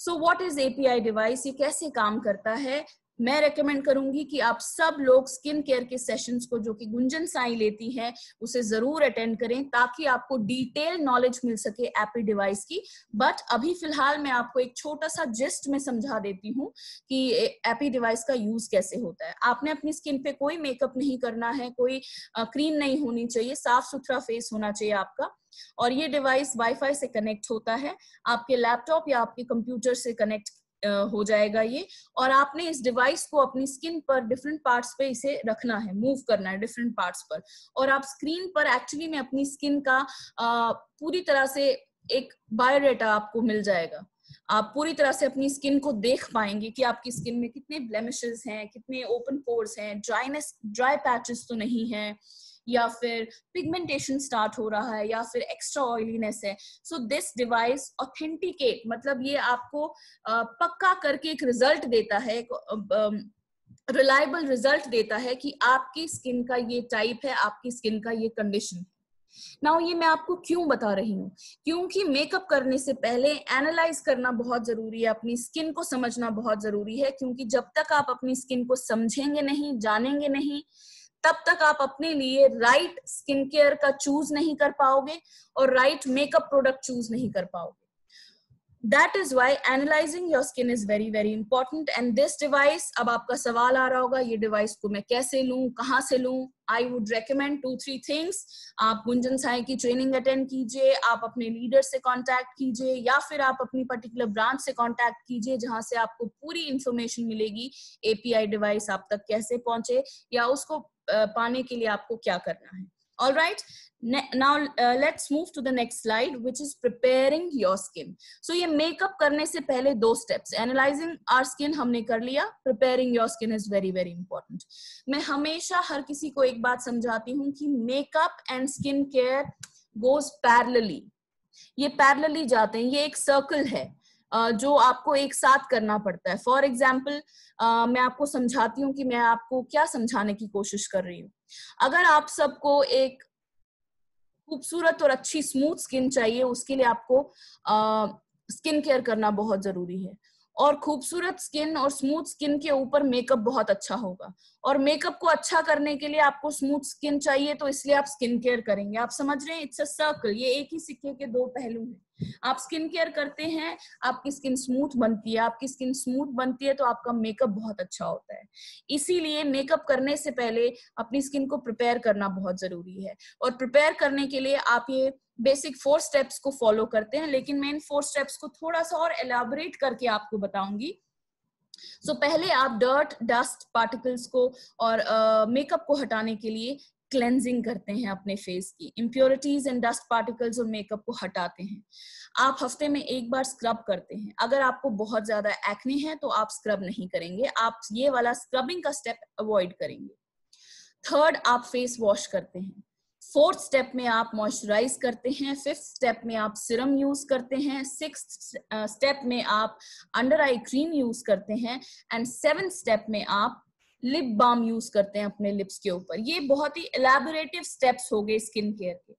so what is API device ये कैसे काम करता है? मैं रेकमेंड करूँगी कि आप सब लोग स्किन केयर के सेशंस को, जो कि गुंजन साई लेती है, उसे ज़रूर अटेंड करें ताकि आपको डिटेल नॉलेज मिल सके एपी डिवाइस की। बट अभी फ़िलहाल मैं आपको एक छोटा सा जिस्ट में समझा देती हूँ कि एपी डिवाइस का यूज़ कैसे होता है। आपने अपनी स्किन पे कोई मेकअप नहीं करना है, कोई क्रीम नहीं होनी चाहिए साफ़ सुथरा फेस होना चाहिए आपका। और ये डिवाइस वाईफाई से कनेक्ट होता है। आपके लैपटॉप या आपके कंप्यूटर से कनेक्ट हो जाएगा ये। और आपने इस डिवाइस को अपनी स्किन पर डिफरेंट पार्ट्स पे इसे रखना है मूव करना है डिफरेंट पार्ट्स पर। और आप स्क्रीन पर एक्चुअली में अपनी स्किन का आ, पूरी तरह से एक बायोडेटा आपको मिल जाएगा। आप पूरी तरह से अपनी स्किन को देख पाएँगे कि आपकी स्किन में कितने ब्लेमिशेस हैं कितने ओपन पोर्स हैं ड्राइनेस ड्राई पैचेस तो नहीं है। या फिर पिगमेंटेशन स्टार्ट हो रहा है या फिर एक्स्ट्रा ऑयलीनेस है। सो दिस डिवाइस ऑथेंटिकेट मतलब ये आपको पक्का करके एक रिज़ल्ट देता है रिलायबल रिज़ल्ट देता है कि आपकी स्किन का ये टाइप है, आपकी स्किन का ये कंडीशन है। नाउ ये मैं आपको क्यों बता रही हूँ? क्योंकि मेकअप करने से पहले एनालाइज करना बहुत ज़रूरी है, अपनी स्किन को समझना बहुत ज़रूरी है, क्योंकि जब तक आप अपनी स्किन को समझेंगे नहीं, जानेंगे नहीं तब तक आप अपने लिए राइट स्किन केयर का चूज़ नहीं कर पाओगे और राइट मेकअप प्रोडक्ट चूज़ नहीं कर पाओगे। That is why analysing your skin is very very important and this device अब आपका सवाल आ रहा होगा, ये डिवाइस को मैं कैसे लू, कहाँ से लू? I would recommend two three things आप गुंजन साई की ट्रेनिंग अटेंड कीजिए, आप अपने लीडर से कांटेक्ट कीजिए, या फिर आप अपनी पर्टिकुलर ब्रांच से कांटेक्ट कीजिए, जहाँ से आपको पूरी इंफॉर्मेशन मिलेगी एपीआई डिवाइस आप तक कैसे पहुँचे, या उसको पाने के लिए आपको क्या करना है। All right now uh, let's move to the next slide which is preparing your skin so ये makeup करने से पहले दो steps analyzing our skin हमने कर लिया preparing your skin is very very important मैं हमेशा हर किसी को एक बात समझाती हूँ कि makeup and skin care goes parallelly ये पैरेलली जाते हैं ये एक सर्कल है जो आपको एक साथ करना पड़ता है। फॉर एग्ज़ाम्पल मैं आपको समझाती हूँ कि मैं आपको क्या समझाने की कोशिश कर रही हूँ। अगर आप सबको एक खूबसूरत और अच्छी स्मूथ स्किन चाहिए, उसके लिए आपको स्किन केयर करना बहुत ज़रूरी है। और खूबसूरत स्किन और स्मूथ स्किन के ऊपर मेकअप बहुत अच्छा होगा। और मेकअप को अच्छा करने के लिए आपको स्मूथ स्किन चाहिए तो इसलिए आप स्किन केयर करेंगे। आप समझ रहे हैं? इट्स अ सर्कल ये एक ही सिक्के के दो पहलू हैं। आप स्किन केयर करते हैं आपकी स्किन स्मूथ बनती है। आपकी स्किन स्मूथ बनती है तो आपका मेकअप बहुत अच्छा होता है। इसीलिए मेकअप करने से पहले अपनी स्किन को प्रिपेयर करना बहुत ज़रूरी है। और प्रिपेयर करने के लिए आप ये बेसिक फोर स्टेप्स को फॉलो करते हैं लेकिन मैं इन फोर स्टेप्स को थोड़ा सा और एलाबोरेट करके आपको बताऊँगी। सो so, पहले आप डर्ट डस्ट पार्टिकल्स को और मेकअप uh, को हटाने के लिए क्लेंजिंग करते हैं अपने फेस की। इम्प्योरिटीज एंड डस्ट पार्टिकल्स और मेकअप को हटाते हैं। आप हफ़्ते में एक बार स्क्रब करते हैं। अगर आपको बहुत ज़्यादा एक्ने है तो आप स्क्रब नहीं करेंगे। आप ये वाला स्क्रबिंग का स्टेप अवॉइड करेंगे। थर्ड आप फेस वॉश करते हैं। फोर्थ स्टेप में आप मॉइस्चराइज करते हैं। फिफ्थ स्टेप में आप सिरम यूज़ करते हैं। सिक्स स्टेप में आप अंडर आई क्रीम यूज़ करते हैं। एंड सेवन स्टेप में आप लिप बाम यूज़ करते हैं अपने लिप्स के ऊपर ये बहुत ही एलैबोरेटिव स्टेप्स हो गए स्किन केयर के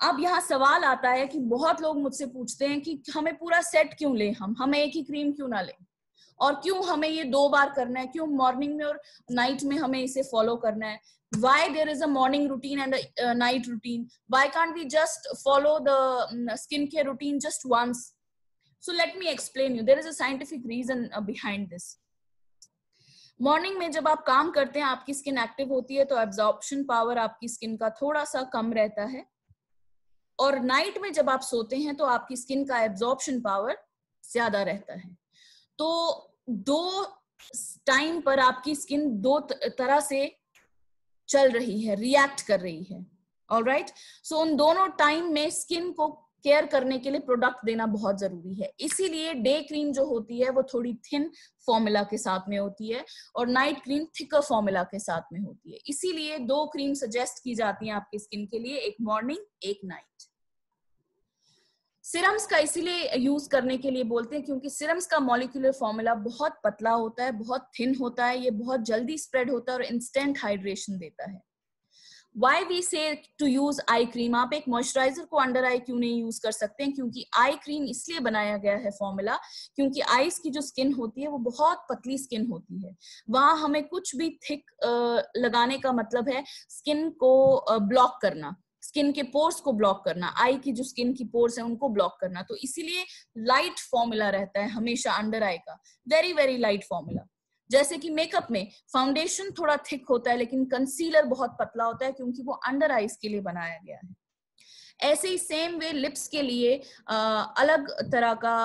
अब यहाँ सवाल आता है कि बहुत लोग मुझसे पूछते हैं कि हमें पूरा सेट क्यों ले हम हमें एक ही क्रीम क्यों ना लें और क्यों हमें ये दो बार करना है क्यों मॉर्निंग में और नाइट में हमें इसे फॉलो करना है why there is a morning routine and a uh, night routine why can't we just follow the um, skincare routine just once so let me explain you there is a scientific reason uh, behind this morning में जब आप काम करते हैं, आपकी skin active होती है तो एब्जॉर्प्शन पावर आपकी स्किन का थोड़ा सा कम रहता है। और नाइट में जब आप सोते हैं तो आपकी स्किन का एब्जॉर्प्शन पावर ज़्यादा रहता है। तो दो टाइम पर आपकी स्किन दो तरह से चल रही है रिएक्ट कर रही है। और राइट सो उन दोनों टाइम में स्किन को केयर करने के लिए प्रोडक्ट देना बहुत ज़रूरी है। इसीलिए डे क्रीम जो होती है, वो थोड़ी थिन फॉर्मूला के साथ में होती है और नाइट क्रीम थिकर फॉर्मूला के साथ में होती है। इसीलिए दो क्रीम सजेस्ट की जाती है आपकी स्किन के लिए, एक मॉर्निंग, एक नाइट। सिरम्स का इसीलिए यूज़ करने के लिए बोलते हैं क्योंकि सिरम्स का मॉलिक्यूलर फॉर्मूला बहुत पतला होता है, बहुत थिन होता है, ये बहुत जल्दी स्प्रेड होता है और इंस्टेंट हाइड्रेशन देता है। Why we say to use eye cream आप एक मॉइस्चराइजर को अंडर आई क्यों नहीं यूज़ कर सकते हैं? क्योंकि आई क्रीम इसलिए बनाया गया है फॉर्मूला क्योंकि आईज की जो स्किन होती है, वो बहुत पतली स्किन होती है। वहाँ हमें कुछ भी थिक लगाने का मतलब है स्किन को ब्लॉक करना स्किन के पोर्स को ब्लॉक करना आई की जो स्किन की पोर्स है, उनको ब्लॉक करना। तो इसीलिए लाइट फॉर्मूला रहता है हमेशा अंडर आई का। वेरी वेरी लाइट फॉर्मूला जैसे कि मेकअप में फाउंडेशन थोड़ा थिक होता है, लेकिन कंसीलर बहुत पतला होता है, क्योंकि वो अंडर आईज के लिए बनाया गया है। ऐसे ही सेम वे लिप्स के लिए अलग तरह का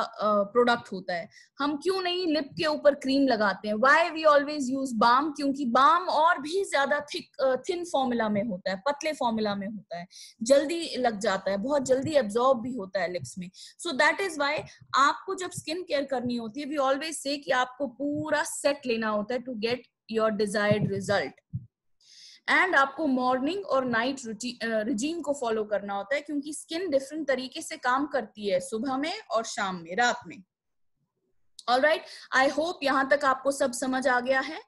प्रोडक्ट होता है। हम क्यों नहीं लिप के ऊपर क्रीम लगाते हैं? Why we always use balm क्योंकि बाम और भी ज़्यादा थिक थिन फॉर्मूला में होता है, पतले फॉर्मूला में होता है। जल्दी लग जाता है, बहुत जल्दी एब्जॉर्ब भी होता है लिप्स में। सो दैट इज़ वाई आपको जब स्किन केयर करनी होती है वी ऑलवेज से कि आपको पूरा सेट लेना होता है to get your desired result and आपको मॉर्निंग और नाइट रिजीम को फॉलो करना होता है क्योंकि स्किन डिफरेंट तरीके से काम करती है सुबह में और शाम में, रात में। ऑल राइट आई होप यहाँ तक आपको सब समझ आ गया है।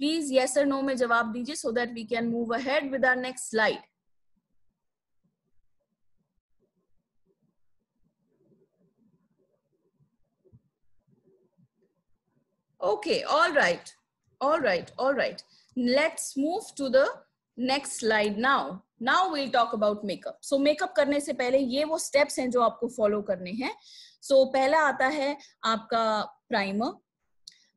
प्लीज़ यस और नो में जवाब दीजिए so that we can move ahead with our next slide okay, all right. All right all right. Let's move to the next slide now. Now we'll talk about makeup. So, makeup करने से पहले ये वो steps हैं जो आपको follow करने हैं. So, पहला आता है आपका primer.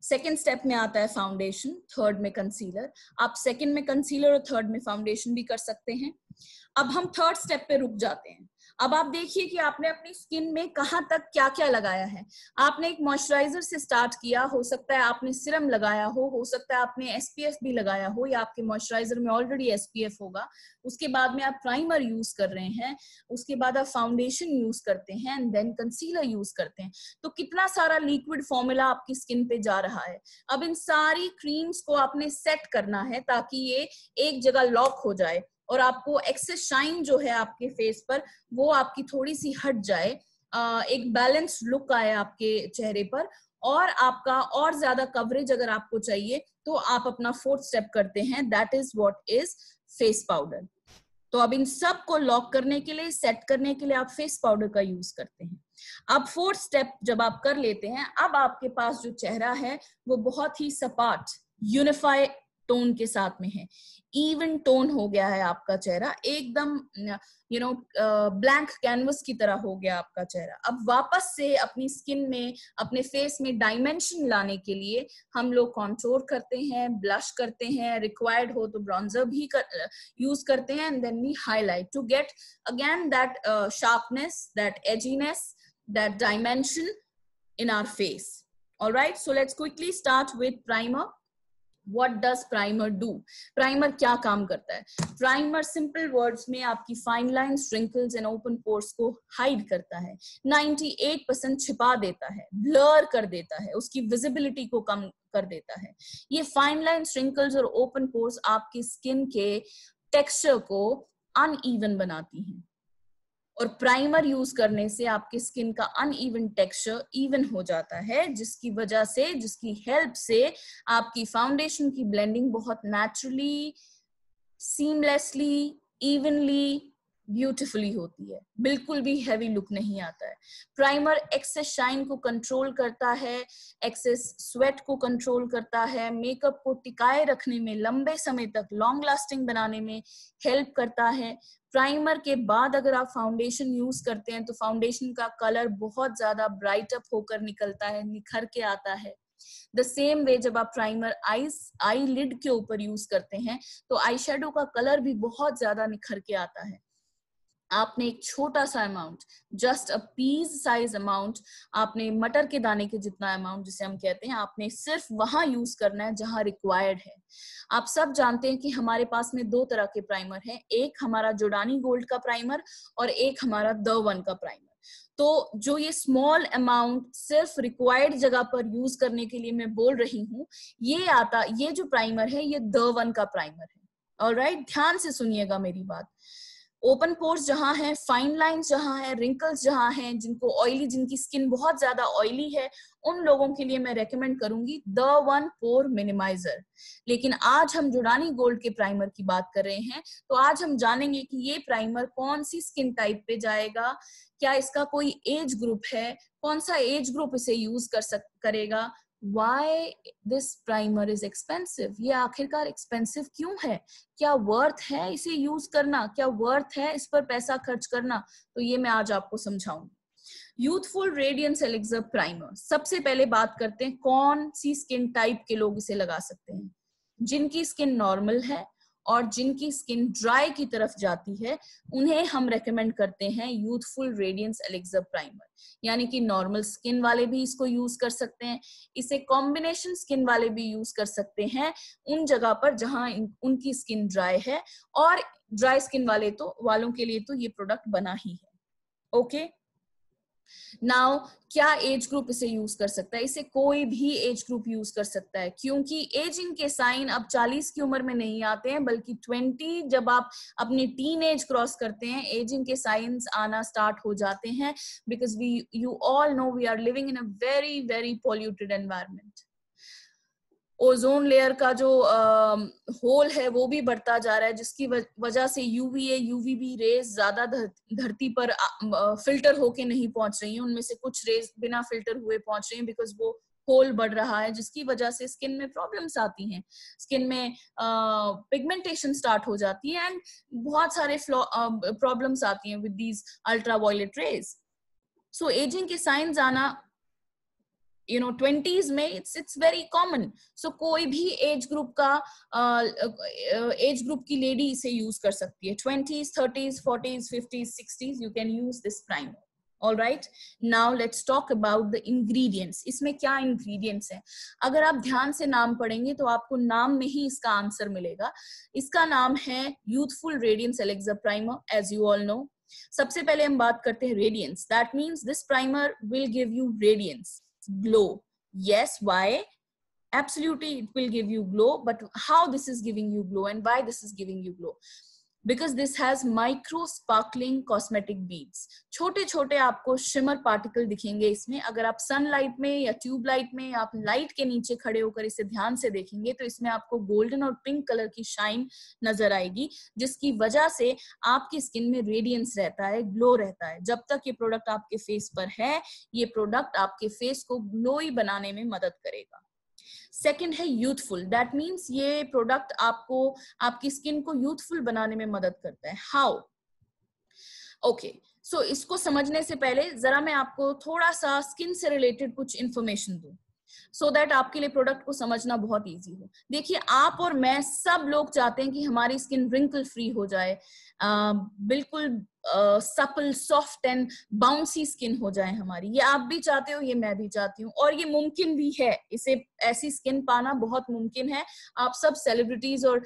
सेकेंड स्टेप में आता है फाउंडेशन थर्ड में कंसीलर आप सेकेंड में कंसीलर और थर्ड में फाउंडेशन भी कर सकते हैं. अब हम थर्ड स्टेप पे रुक जाते हैं. अब आप देखिए कि आपने अपनी स्किन में कहाँ तक क्या क्या लगाया है। आपने एक मॉइस्चराइजर से स्टार्ट किया, हो सकता है आपने सिरम लगाया हो हो सकता है आपने एसपीएफ भी लगाया हो, या आपके मॉइस्चराइजर में ऑलरेडी एसपीएफ होगा। उसके बाद में आप प्राइमर यूज़ कर रहे हैं, उसके बाद आप फाउंडेशन यूज़ करते हैं एंड देन कंसीलर यूज़ करते हैं। तो कितना सारा लिक्विड फॉर्मूला आपकी स्किन पे जा रहा है। अब इन सारी क्रीम्स को आपने सेट करना है ताकि ये एक जगह लॉक हो जाए। और आपको एक्सेस शाइन जो है आपके फेस पर, वो आपकी थोड़ी सी हट जाए। एक बैलेंस लुक आए आपके चेहरे पर और आपका और ज़्यादा कवरेज अगर आपको चाहिए तो आप अपना फोर्थ स्टेप करते हैं। That is what is face powder तो अब इन सबको लॉक करने के लिए सेट करने के लिए आप फेस पाउडर का यूज़ करते हैं। अब फोर्थ स्टेप जब आप कर लेते हैं, अब आपके पास जो चेहरा है, वो बहुत ही सपाट यूनिफाई टोन के साथ में है। इवन टोन हो गया है आपका चेहरा एकदम यू नो ब्लैंक कैनवस की तरह हो गया आपका चेहरा। अब वापस से अपनी स्किन में अपने फेस में डायमेंशन लाने के लिए हम लोग कॉन्ट्रोल करते हैं ब्लश करते हैं रिक्वायर्ड हो तो ब्रॉन्जर भी कर, यूज़ करते हैं and then we highlight to get again that sharpness that edginess that dimension in our face all right? So let's quickly start with primer what does primer do primer क्या काम करता है? Primer simple words में आपकी fine line wrinkles and open pores को hide करता है। 98 percent छिपा देता है ब्लर कर देता है, उसकी विजिबिलिटी को कम कर देता है। ये फाइन लाइन श्रिंकल्स और ओपन पोर्स आपकी स्किन के टेक्सचर को अनइवन बनाती हैं। और प्राइमर यूज़ करने से आपके स्किन का अनइवन टेक्सचर इवन हो जाता है, जिसकी वजह से, जिसकी हेल्प से आपकी फाउंडेशन की ब्लेंडिंग बहुत नेचुरली सीमलेसली इवनली ब्यूटिफुली होती है। बिल्कुल भी हैवी लुक नहीं आता है। प्राइमर एक्सेस शाइन को कंट्रोल करता है एक्सेस स्वेट को कंट्रोल करता है मेकअप को टिकाए रखने में, लंबे समय तक लॉन्ग लास्टिंग बनाने में हेल्प करता है। प्राइमर के बाद अगर आप फाउंडेशन यूज़ करते हैं तो फाउंडेशन का कलर बहुत ज़्यादा ब्राइट अप होकर निकलता है, निखर के आता है। द सेम वे जब आप प्राइमर आईज आई लिड के ऊपर यूज़ करते हैं तो आई शेडो का कलर भी बहुत ज़्यादा निखर के आता है। आपने एक छोटा सा amount just a pea size amount आपने मटर के दाने के जितना अमाउंट जिसे हम कहते हैं, आपने सिर्फ़ वहाँ यूज़ करना है जहाँ रिक्वायर्ड है। आप सब जानते हैं कि हमारे पास में दो तरह के प्राइमर हैं, एक हमारा जोडानी गोल्ड का प्राइमर और एक हमारा द वन का प्राइमर तो जो ये स्मॉल अमाउंट सिर्फ़ रिक्वायर्ड जगह पर यूज़ करने के लिए मैं बोल रही हूँ, ये आता, ये जो प्राइमर है, ये द वन का प्राइमर है। और राइट ध्यान से सुनिएगा मेरी बात। ओपन पोर्स जहाँ है फाइन लाइंस जहाँ है रिंकल्स जहाँ हैं, जिनको ऑयली जिनकी स्किन बहुत ज़्यादा ऑयली है, उन लोगों के लिए मैं रेकमेंड करूँगी द वन पोर मिनिमाइजर लेकिन आज हम जुड़ानी गोल्ड के प्राइमर की बात कर रहे हैं तो आज हम जानेंगे कि ये प्राइमर कौन सी स्किन टाइप पे जाएगा, क्या इसका कोई एज ग्रुप है, कौन सा एज ग्रुप इसे यूज़ कर सक, करेगा why this primer is expensive ये आखिरकार एक्सपेंसिव क्यों है? क्या वर्थ है इसे यूज़ करना? क्या वर्थ है इस पर पैसा खर्च करना? तो ये मैं आज आपको समझाऊँगी। यूथफुल रेडियंस एलेक्सर प्राइमर सबसे पहले बात करते हैं, कौन सी स्किन टाइप के लोग इसे लगा सकते हैं? जिनकी स्किन नॉर्मल है और जिनकी स्किन ड्राई की तरफ़ जाती है, उन्हें हम रेकमेंड करते हैं यूथफुल रेडियंस एलिक्सर प्राइमर यानी कि नॉर्मल स्किन वाले भी इसको यूज़ कर सकते हैं, इसे कॉम्बिनेशन स्किन वाले भी यूज़ कर सकते हैं, उन जगह पर जहाँ उनकी स्किन ड्राई है, और ड्राई स्किन वाले तो वालों के लिए तो ये प्रोडक्ट बना ही है ओके okay? नाउ क्या एज ग्रुप इसे यूज़ कर सकता है? इसे कोई भी एज ग्रुप यूज़ कर सकता है, क्योंकि एजिंग के साइन अब 40 की उम्र में नहीं आते हैं, बल्कि 20 जब आप अपनी टीन एज क्रॉस करते हैं एजिंग के साइंस आना स्टार्ट हो जाते हैं because we you all know we are living in a very very polluted environment ozone layer का जो होल है, वो भी बढ़ता जा रहा है, जिसकी वजह से यूवीए, यूवीबी रेज ज़्यादा धरती पर फ़िल्टर होके नहीं पहुँच रही हैं। उनमें से कुछ रेज बिना फ़िल्टर हुए पहुँच रही हैं बिकॉज़ वो होल बढ़ रहा है, जिसकी वजह से स्किन में प्रॉब्लम्स आती हैं। स्किन में पिगमेंटेशन स्टार्ट हो जाती है एंड बहुत सारे प्रॉब्लम्स आती हैं with these ultra violet rays so ageing के साइंस आना यू नो ट्वेंटीज में it's it's very common so कोई भी एज ग्रुप का एज uh, ग्रुप की लेडी इसे यूज़ कर सकती है। Twenties thirties forties fifties sixties you can use this primer all right now let's talk about the ingredients इसमें क्या इंग्रेडिएंट्स हैं? अगर आप ध्यान से नाम पढ़ेंगे तो आपको नाम में ही इसका आंसर मिलेगा। इसका नाम है youthful radiance Alexa primer as you all know सबसे पहले हम बात करते हैं radiance that means this primer will give you radiance glow. Yes why? Absolutely it will give you glow but how this is giving you glow and why this is giving you glow because this has micro sparkling cosmetic beads छोटे छोटे आपको shimmer particle दिखेंगे इसमें। अगर आप sunlight में या tubelight में आप लाइट के नीचे खड़े होकर इसे ध्यान से देखेंगे तो इसमें आपको गोल्डन और पिंक कलर की शाइन नज़र आएगी, जिसकी वजह से आपकी स्किन में रेडियंस रहता है ग्लो रहता है। जब तक ये प्रोडक्ट आपके फेस पर है, ये प्रोडक्ट आपके फेस को ग्लोई बनाने में मदद करेगा। सेकेंड है यूथफुल दैट मीन्स ये प्रोडक्ट आपको आपकी स्किन को यूथफुल बनाने में मदद करता है. हाउ ओके सो इसको समझने से पहले जरा मैं आपको थोड़ा सा स्किन से रिलेटेड कुछ इंफॉर्मेशन दू सो so दैट आपके लिए प्रोडक्ट को समझना बहुत इजी हो. देखिए आप और मैं सब लोग चाहते हैं कि हमारी स्किन रिंकल फ्री हो जाए. uh, बिल्कुल supple soft and bouncy skin हो जाए हमारी। ये आप भी चाहते हो ये मैं भी चाहती हूँ। और ये मुमकिन भी है। इसे ऐसी स्किन पाना बहुत मुमकिन है। आप सब सेलिब्रिटीज और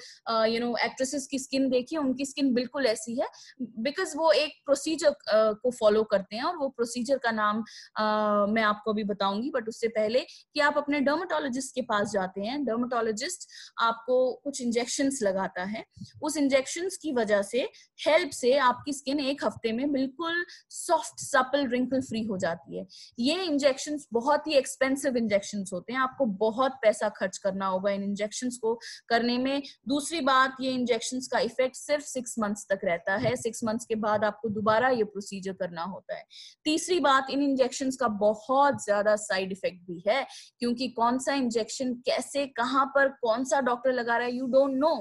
यू नो एक्ट्रेसेस की स्किन देखिए उनकी स्किन बिल्कुल ऐसी है। बिकॉज़ वो एक प्रोसीजर uh, को फॉलो करते हैं और वो प्रोसीजर का नाम uh, मैं आपको भी बताऊँगी। बट उससे पहले कि आप अपने डर्माटोलॉजिस्ट के पास जाते हैं डर्माटोलॉजिस्ट आपको कुछ इंजेक्शन लगाता है। उस इंजेक्शन की वजह से हेल्प से आपकी स्किन एक हफ़्ते में बिल्कुल सॉफ्ट सपल रिंकल फ्री हो जाती है। ये इंजेक्शन बहुत ही एक्सपेंसिव इंजेक्शन होते हैं। आपको बहुत पैसा खर्च करना होगा इन इंजेक्शन को करने में। दूसरी बात, ये इंजेक्शन का इफ़ेक्ट सिर्फ़ सिक्स मंथ्स तक रहता है। सिक्स मंथ्स के बाद आपको दोबारा ये प्रोसीजर करना होता है। तीसरी बात, इन इंजेक्शन का बहुत ज़्यादा साइड इफ़ेक्ट भी है, क्योंकि कौन सा इंजेक्शन कैसे, कहाँ पर, कौन सा डॉक्टर लगा रहा है यू डोंट नो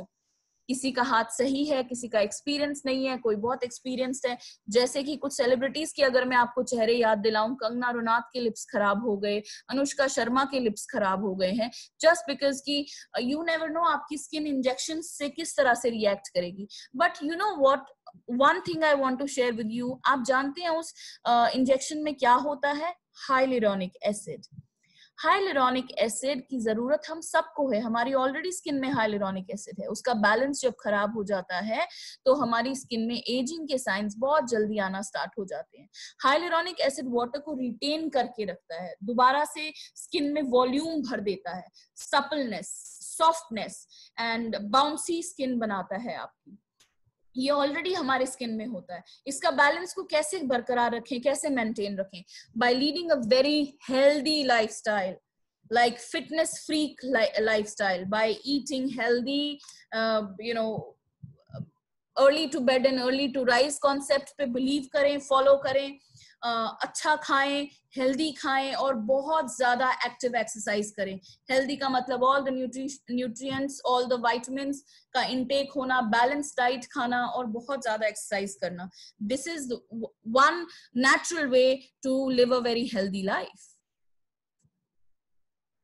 किसी का हाथ सही है किसी का एक्सपीरियंस नहीं है कोई बहुत एक्सपीरियंस्ड है। जैसे कि कुछ सेलिब्रिटीज की अगर मैं आपको चेहरे याद दिलाऊं कंगना रुनाथ के लिप्स खराब हो गए अनुष्का शर्मा के लिप्स खराब हो गए हैं जस्ट बिकॉज़ की यू नेवर नो आपकी स्किन इंजेक्शन से किस तरह से रिएक्ट करेगी। But you know what one thing I want to share with you आप जानते हैं उस इंजेक्शन uh, में क्या होता है? हाइलिरोनिक एसिड हाइलेरोनिक एसिड की ज़रूरत हम सबको है। हमारी ऑलरेडी स्किन में हाइलेरोनिक एसिड है। उसका बैलेंस जब खराब हो जाता है तो हमारी स्किन में एजिंग के साइंस बहुत जल्दी आना स्टार्ट हो जाते हैं। हाइलेरोनिक एसिड वाटर को रिटेन करके रखता है। दोबारा से स्किन में वॉल्यूम भर देता है। Suppleness softness and bouncy skin बनाता है आपकी। ये ऑलरेडी हमारे स्किन में होता है। इसका बैलेंस को कैसे बरकरार रखें कैसे मेंटेन रखें? By leading a very healthy lifestyle like fitness free life style by eating healthy you know early to bed and early to rise concept पे बिलीव करें फॉलो करें। uh, अच्छा खाएँ हेल्दी खाएँ और बहुत ज़्यादा एक्टिव एक्सरसाइज करें। हेल्दी का मतलब all the nutrients all the vitamin का इनटेक होना बैलेंस डाइट खाना और बहुत ज़्यादा एक्सरसाइज करना। This is one natural way to live a very healthy life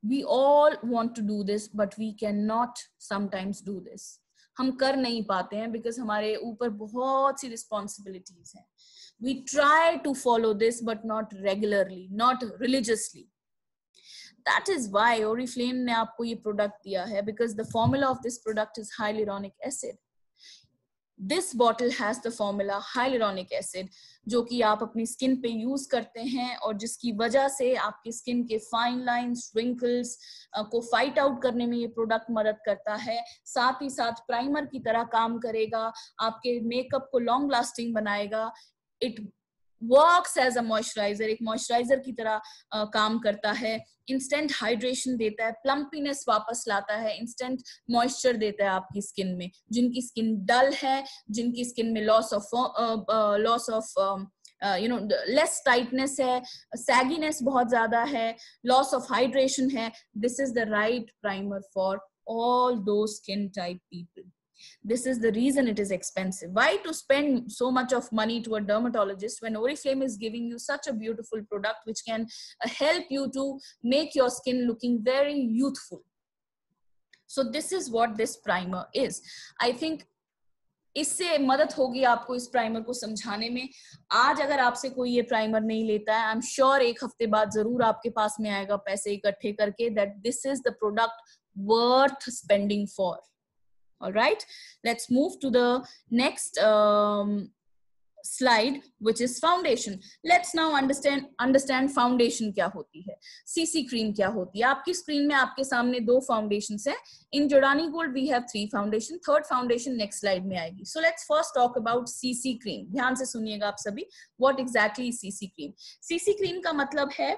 we all want to do this, but we cannot sometimes do this. हम कर नहीं पाते हैं बिकॉज़ हमारे ऊपर बहुत सी रिस्पॉन्सिबिलिटीज हैं। We try to follow this but not regularly not religiously that is why oriflame ne aapko ye product diya hai because the formula of this product is hyaluronic acid this bottle has the formula hyaluronic acid जो कि आप अपनी skin पे use करते हैं और जिसकी वजह से आपकी स्किन के फाइन लाइंस रिंकल्स को फाइट आउट करने में ये प्रोडक्ट मदद करता है साथ ही साथ प्राइमर की तरह काम करेगा आपके मेकअप को लॉन्ग लास्टिंग बनाएगा it works as a moisturiser एक मॉइस्चराइजर की तरह काम करता है। इंस्टेंट हाइड्रेशन देता है प्लम्पीनेस वापस लाता है इंस्टेंट मॉइस्चर देता है आपकी स्किन में। जिनकी स्किन डल है, जिनकी स्किन में loss of loss of you know less tightness है सैगीनेस बहुत ज़्यादा है लॉस ऑफ़ हाइड्रेशन है। This is the right primer for all those skin type people This is the reason it is expensive. Why to spend so much of money to a dermatologist when Oriflame is giving you such a beautiful product which can uh, help you to make your skin looking very youthful. So this is what this primer is. I think इससे मदद होगी आपको इस primer को समझाने में आज अगर आपसे कोई ये प्राइमर नहीं लेता है आई एम श्योर एक हफ्ते बाद जरूर आपके पास में आएगा पैसे इकट्ठे करके that this is the product worth spending for all right let's move to the next um, slide which is foundation let's now understand understand foundation क्या होती है cc cream क्या होती है आपकी screen में आपके सामने दो foundations है in Jordani Gold we have three foundation third foundation next slide में आएगी so let's first talk about cc cream ध्यान से सुनिएगा आप सभी what exactly is cc cream cc cream का मतलब है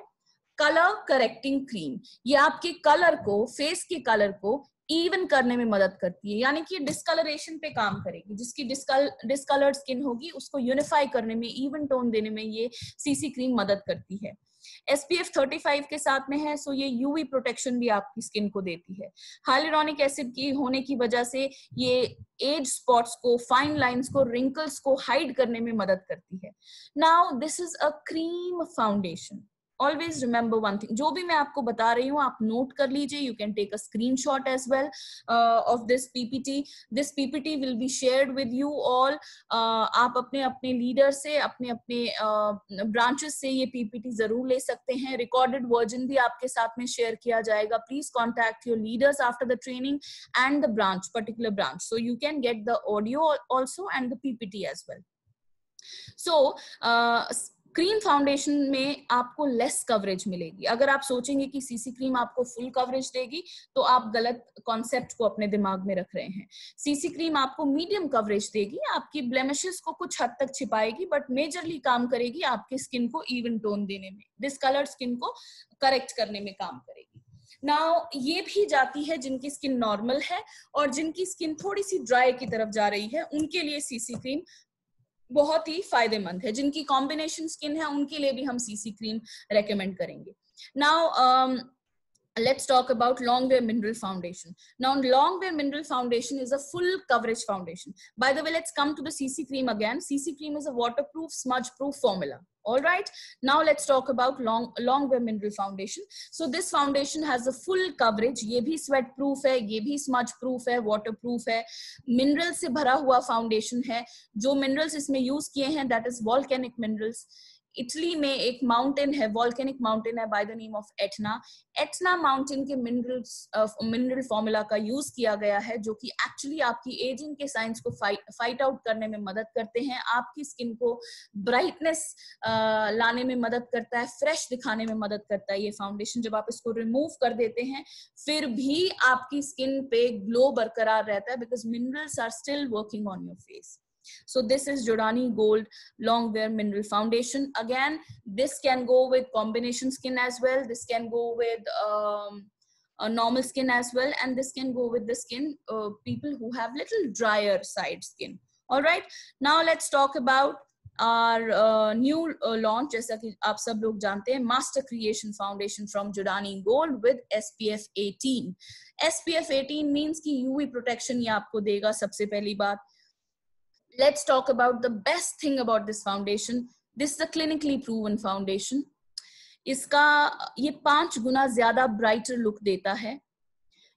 कलर करेक्टिंग क्रीम ये आपके कलर को फेस के कलर को इवन करने में मदद करती है। यानी कि डिस्कलरेशन पे काम करेगी, जिसकी डिस्कल डिस्कलर्ड स्किन होगी, उसको यूनिफाई करने में इवन टोन देने में ये सीसी क्रीम मदद करती है। SPF 35 के साथ में है सो ये यूवी प्रोटेक्शन भी आपकी स्किन को देती है। हाइलोरॉनिक एसिड की होने की वजह से ये एज स्पॉट्स को फाइन लाइंस को रिंकल्स को हाइड करने में मदद करती है। Now this is a cream foundation always remember one thing जो भी मैं आपको बता रही हूँ आप नोट कर लीजिए। You can take a screen shot as well of this PPT this PPT will be shared with you all आप अपने अपने लीडर से अपने अपने ब्रांचेस uh, से ये पीपीटी ज़रूर ले सकते हैं। रिकॉर्डेड वर्जन भी आपके साथ में शेयर किया जाएगा। Please contact your leaders after the training and the branch particular branch so you can get the audio also and the PPT as well so uh, cream foundation में आपको less coverage मिलेगी। अगर आप सोचेंगे कि CC cream आपको full coverage देगी तो आप गलत कॉन्सेप्ट को अपने दिमाग में रख रहे हैं। सीसी क्रीम आपको मीडियम कवरेज देगी, आपकी ब्लेमिशेस को कुछ हद तक छिपाएगी बट मेजरली काम करेगी आपकी स्किन को इवन टोन देने में। डिसकलर्ड स्किन को करेक्ट करने में काम करेगी। नाउ ये भी जाती है जिनकी स्किन नॉर्मल है और जिनकी स्किन थोड़ी सी ड्राई की तरफ़ जा रही है, उनके लिए सीसी क्रीम बहुत ही फ़ायदेमंद है। जिनकी कॉम्बिनेशन स्किन है, उनके लिए भी हम सीसी क्रीम रेकमेंड करेंगे। Now let's talk about long wear mineral foundation now long wear mineral foundation is a full coverage foundation by the way let's come to the CC cream again CC cream is a water proof smudge proof formula all right now let's talk about long longwear mineral foundation so this foundation has a full coverage ye bhi sweat proof hai ye bhi smudge proof hai waterproof hai mineral se bhara hua foundation hai jo minerals isme use kiye hain that is volcanic minerals Italy में एक mountain है volcanic mountain है by the name of Etna Etna mountain के minerals mineral formula का use किया गया है जो कि एक्चुअली आपकी एजिंग के साइंस को फाइट आउट करने में मदद करते हैं। आपकी स्किन को ब्राइटनेस uh, लाने में मदद करता है फ्रेश दिखाने में मदद करता है। ये फाउंडेशन जब आप इसको रिमूव कर देते हैं फिर भी आपकी स्किन पे ग्लो बरकरार रहता है because minerals are still working on your face So this is Jordani Gold Long Wear Mineral Foundation. Again, this can go with combination skin as well. This can go with um, a normal skin as well. And this can go with the skin uh, people who have little drier side skin. All right. Now let's talk about our uh, new uh, launch जैसा कि आप सब लोग जानते हैं master creation foundation from Giordani Gold with SPF 18 SPF 18 means कि UV protection ये आपको देगा सबसे पहली बात let's talk about the best thing about this foundation. This is a clinically proven foundation. इसका ये पाँच गुना ज़्यादा ब्राइटर लुक देता है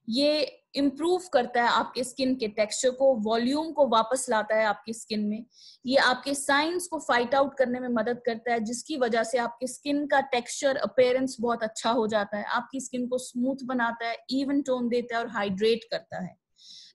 ये इम्प्रूव करता है आपके स्किन के टेक्सचर को वॉल्यूम को वापस लाता है आपकी स्किन में ये आपके साइंस को फाइट आउट करने में मदद करता है, जिसकी वजह से आपके स्किन का टेक्सचर अपेयरेंस बहुत अच्छा हो जाता है आपकी स्किन को स्मूथ बनाता है इवन टोन देता है और हाइड्रेट करता है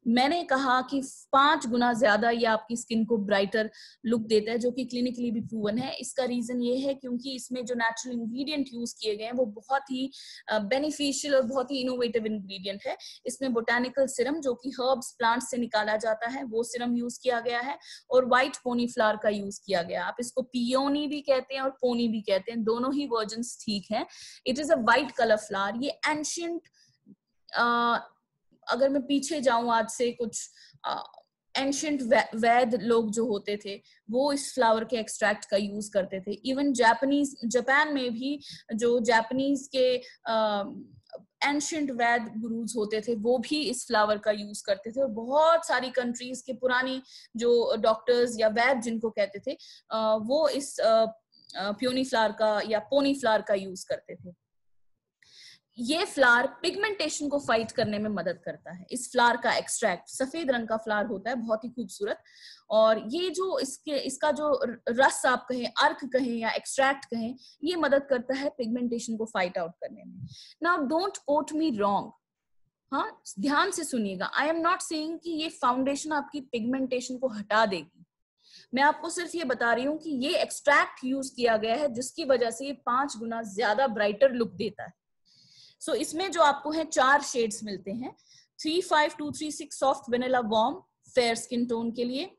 मैंने कहा कि पाँच गुना ज़्यादा ये आपकी स्किन को ब्राइटर लुक देता है, जो कि क्लिनिकली भी प्रूवन है। इसका रीजन ये है क्योंकि इसमें जो नेचुरल इंग्रेडिएंट यूज़ किए गए हैं, वो बहुत ही बेनिफिशियल और बहुत ही इनोवेटिव इंग्रेडिएंट है। इसमें बोटेनिकल सिरम जो कि हर्ब्स प्लांट से निकाला जाता है, वो सिरम यूज़ किया गया है और व्हाइट पोनी फ्लावर का यूज़ किया गया आप इसको पियोनी भी कहते हैं और पोनी भी कहते हैं। दोनों ही वर्जन ठीक है। It is a white colour flower ये एंशियंट अगर मैं पीछे जाऊँ आज से कुछ एंशंट वैद लोग जो होते थे, वो इस फ्लावर के एक्सट्रैक्ट का यूज़ करते थे। इवन जापानीज जापान में भी जो जापानीज के एंशंट वैद गुरुज होते थे, वो भी इस फ्लावर का यूज़ करते थे। और बहुत सारी कंट्रीज़ के पुरानी जो डॉक्टर्स या वैद जिनको कहते थे वो इस प्योनी फ्लावर का या पोनी फ्लावर का यूज़ करते थे। ये फ्लावर पिगमेंटेशन को फाइट करने में मदद करता है। इस फ्लावर का एक्सट्रैक्ट सफ़ेद रंग का फ्लावर होता है, बहुत ही खूबसूरत। और ये जो इसके, इसका जो रस आप कहें, अर्क कहें या एक्सट्रैक्ट कहें, ये मदद करता है पिगमेंटेशन को फाइट आउट करने में। Now don't quote me wrong हाँ ध्यान से सुनिएगा। आई एम नॉट सेइंग कि ये फाउंडेशन आपकी पिगमेंटेशन को हटा देगी। मैं आपको सिर्फ़ ये बता रही हूँ कि ये एक्सट्रैक्ट यूज़ किया गया है, जिसकी वजह से ये पाँच गुना ज़्यादा ब्राइटर लुक देता है। सो so, इसमें जो आपको है चार शेड्स मिलते हैं। Three five two three six soft vanilla warm fair skin tone के लिए।